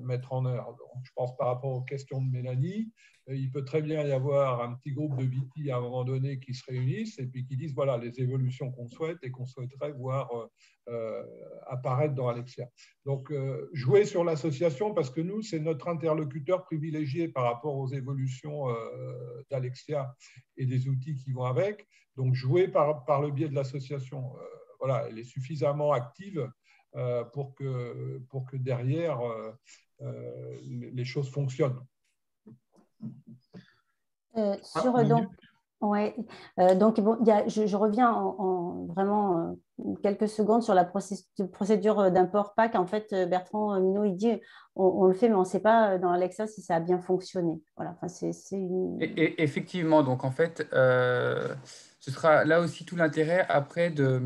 mettre en œuvre. je pense par rapport aux questions de Mélanie, il peut très bien y avoir un petit groupe de VT à un moment donné qui se réunissent et puis qui disent voilà les évolutions qu'on souhaite et qu'on souhaiterait voir euh, apparaître dans Alexia. Donc, euh, jouer sur l'association parce que nous, c'est notre interlocuteur privilégié par rapport aux évolutions euh, d'Alexia et des outils qui vont avec. Donc, jouer par, par le biais de l'association. voilà, elle est suffisamment active pour, que, pour que derrière, les choses fonctionnent. Sur, ah, donc, Ouais. donc, bon, je, reviens en, vraiment quelques secondes sur la procédure d'import PAC. En fait, Bertrand Minot, il dit on, le fait, mais on ne sait pas dans Alexa si ça a bien fonctionné. Voilà. Enfin, c'est, effectivement, donc en fait, euh, ce sera là aussi tout l'intérêt après de,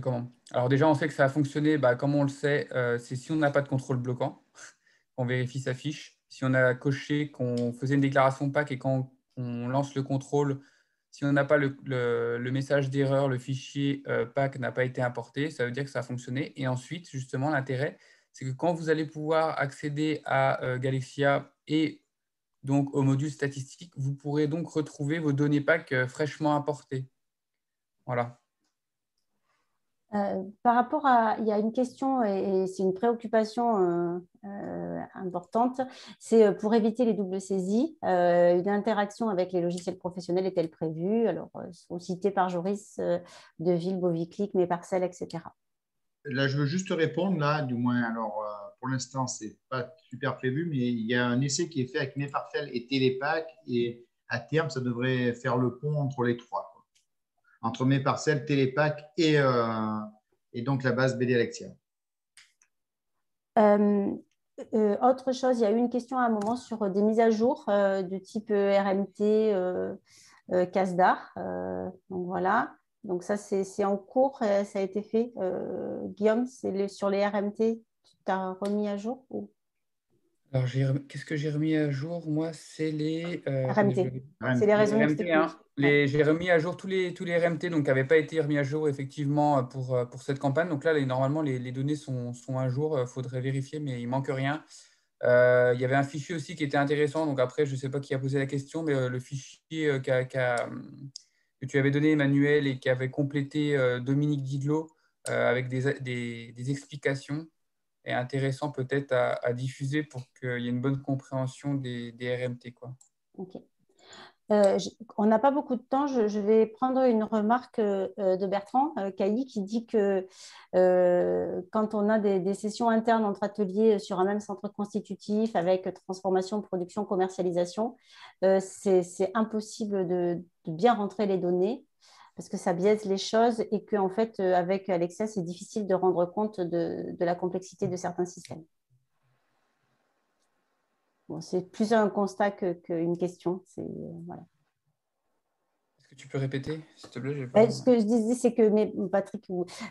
comment? Alors, déjà, on sait que ça a fonctionné. Bah, comme on le sait, euh, c'est si on n'a pas de contrôle bloquant, on vérifie sa fiche. Si on a coché qu'on faisait une déclaration PAC et quand on lance le contrôle, si on n'a pas le, message d'erreur, le fichier euh, PAC n'a pas été importé, ça veut dire que ça a fonctionné. Et ensuite, justement, l'intérêt, c'est que quand vous allez pouvoir accéder à euh, Galaxia et donc au module statistique, vous pourrez donc retrouver vos données PAC euh, fraîchement importées. Voilà. Euh, par rapport à, il y a une question et, c'est une préoccupation euh, euh, importante, c'est pour éviter les doubles saisies, une interaction avec les logiciels professionnels est-elle prévue? Alors, sont cités par Joris de Ville, Boviclic, Mes Parcelles, etc. Là, je veux juste répondre, là, du moins, alors pour l'instant, ce n'est pas super prévu, mais il y a un essai qui est fait avec Mes Parcelles et Télépac et à terme, ça devrait faire le pont entre les trois entre mes parcelles, Télépac et, euh, donc la base BD Alexia. Euh, euh, autre chose, il y a eu une question à un moment sur des mises à jour de type RMT, CASDAR. donc voilà. Donc ça, c'est en cours, ça a été fait. Guillaume, c'est sur les RMT, tu as remis à jour ou? Alors, qu'est-ce que j'ai remis à jour? Moi, c'est les. Euh, RMT. C'est les raisons RMT, hein. J'ai remis à jour tous les, tous les RMT, donc qui n'avaient pas été remis à jour effectivement pour, euh, pour cette campagne. Donc là, les, normalement, les, les, données sont, sont à jour. Il faudrait vérifier, mais il ne manque rien. Euh, il y avait un fichier aussi qui était intéressant. Donc après, je ne sais pas qui a posé la question, mais le fichier que tu avais donné, Emmanuel, et qui avait complété Dominique Didlot avec des, des, des explications est intéressant peut-être à, diffuser pour qu'il y ait une bonne compréhension des, RMT. Quoi. Euh, on n'a pas beaucoup de temps. Je, vais prendre une remarque euh, de Bertrand euh, qui dit que euh, quand on a des, sessions internes entre ateliers sur un même centre constitutif avec transformation, production, commercialisation, c'est impossible de, bien rentrer les données parce que ça biaise les choses et qu'en fait, euh, avec Alexa, c'est difficile de rendre compte de, la complexité de certains systèmes. Bon, c'est plus un constat qu'une question. Euh, voilà. Est-ce que tu peux répéter, s'il te plaît? Ben, Ce que je disais, c'est que, mais Patrick,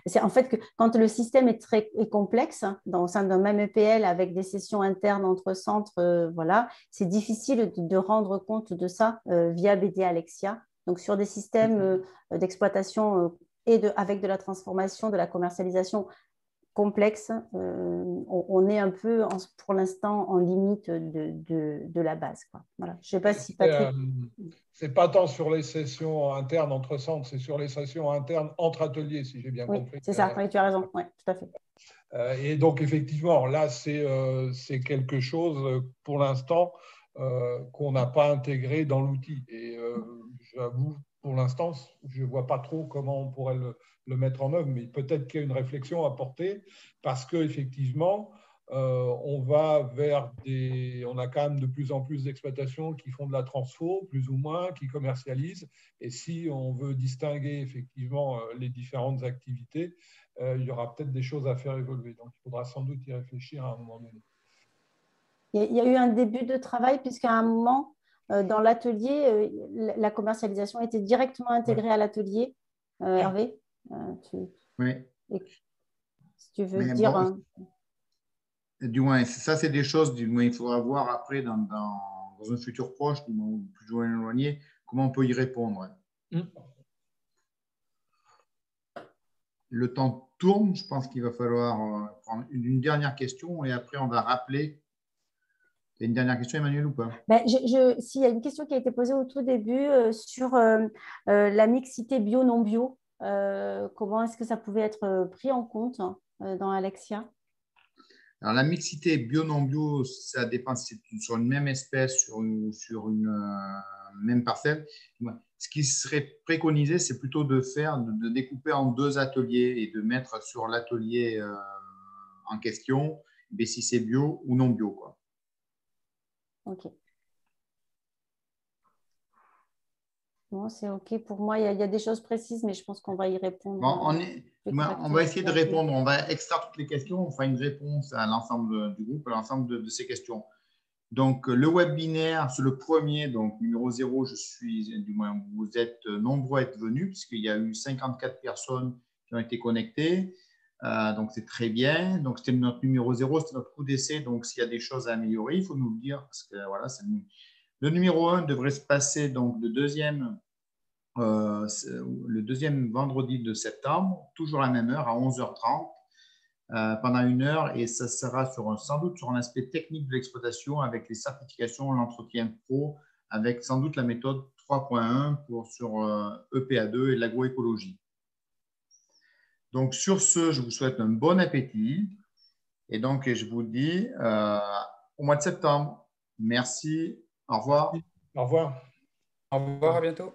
c'est en fait que quand le système est très complexe, hein, dans, au sein d'un même EPL avec des sessions internes entre centres, euh, voilà, c'est difficile de, rendre compte de ça via BD Alexia donc sur des systèmes euh, d'exploitation euh, et de, avec de la transformation, de la commercialisation complexe, euh, on, est un peu pour l'instant en limite de, la base. Quoi. Voilà. Je sais pas si Patrick. c'est pas tant sur les sessions internes entre centres, c'est sur les sessions internes entre ateliers, si j'ai bien oui, compris. C'est ça, tu as raison, oui, tout à fait. Euh, et donc, effectivement, là, c'est euh, quelque chose, euh, pour l'instant, qu'on n'a pas intégré dans l'outil. Et j'avoue, pour l'instant, je ne vois pas trop comment on pourrait le, mettre en œuvre, mais peut-être qu'il y a une réflexion à porter, parce qu'effectivement, on va vers des. On a quand même de plus en plus d'exploitations qui font de la transfo, plus ou moins, qui commercialisent. Et si on veut distinguer effectivement les différentes activités, euh, il y aura peut-être des choses à faire évoluer. Donc, il faudra sans doute y réfléchir à un moment donné. Il y a eu un début de travail, puisqu'à un moment, euh, dans l'atelier, euh, la commercialisation était directement intégrée à l'atelier. Hervé Oui. si tu veux dire. du moins, ça, c'est des choses, du moins, il faudra voir après dans, dans, un futur proche, ou plus ou moins éloigné, comment on peut y répondre. Mm. Le temps tourne. Je pense qu'il va falloir euh, prendre une, dernière question et après, on va rappeler. Il y a une dernière question, Emmanuel, ou pas? Ben, je, S'il y a une question qui a été posée au tout début euh, sur euh, la mixité bio-non bio, comment est-ce que ça pouvait être pris en compte dans Alexia? Alors, la mixité bio-non-bio, ça dépend si c'est sur une même espèce, sur une, sur une même parcelle. Ce qui serait préconisé, c'est plutôt de faire, de, découper en deux ateliers et de mettre sur l'atelier euh, en question ben, si c'est bio ou non bio. Quoi. Ok. Bon, c'est OK pour moi. Il y, a, des choses précises, mais je pense qu'on va y répondre. on, on, va essayer de répondre. On va extraire toutes les questions. On fera une réponse à l'ensemble du groupe, à l'ensemble de, ces questions. Donc, le webinaire, c'est le premier, donc numéro 0, je suis, du moins, vous êtes nombreux à être venus, puisqu'il y a eu 54 personnes qui ont été connectées. Euh, donc, c'est très bien. Donc, c'était notre numéro 0, c'était notre coup d'essai. Donc, s'il y a des choses à améliorer, il faut nous le dire, parce que voilà, le numéro 1 devrait se passer donc le deuxième, euh, le deuxième vendredi de septembre, toujours à la même heure, à 11h30. Euh, pendant une heure et ça sera sur, sans doute sur un aspect technique de l'exploitation avec les certifications, l'entretien pro, avec sans doute la méthode 3.1 pour, sur EPA2 euh, e et l'agroécologie. Donc sur ce, je vous souhaite un bon appétit et donc je vous dis euh, au mois de septembre. Merci. Au revoir. Au revoir. Au revoir, à bientôt.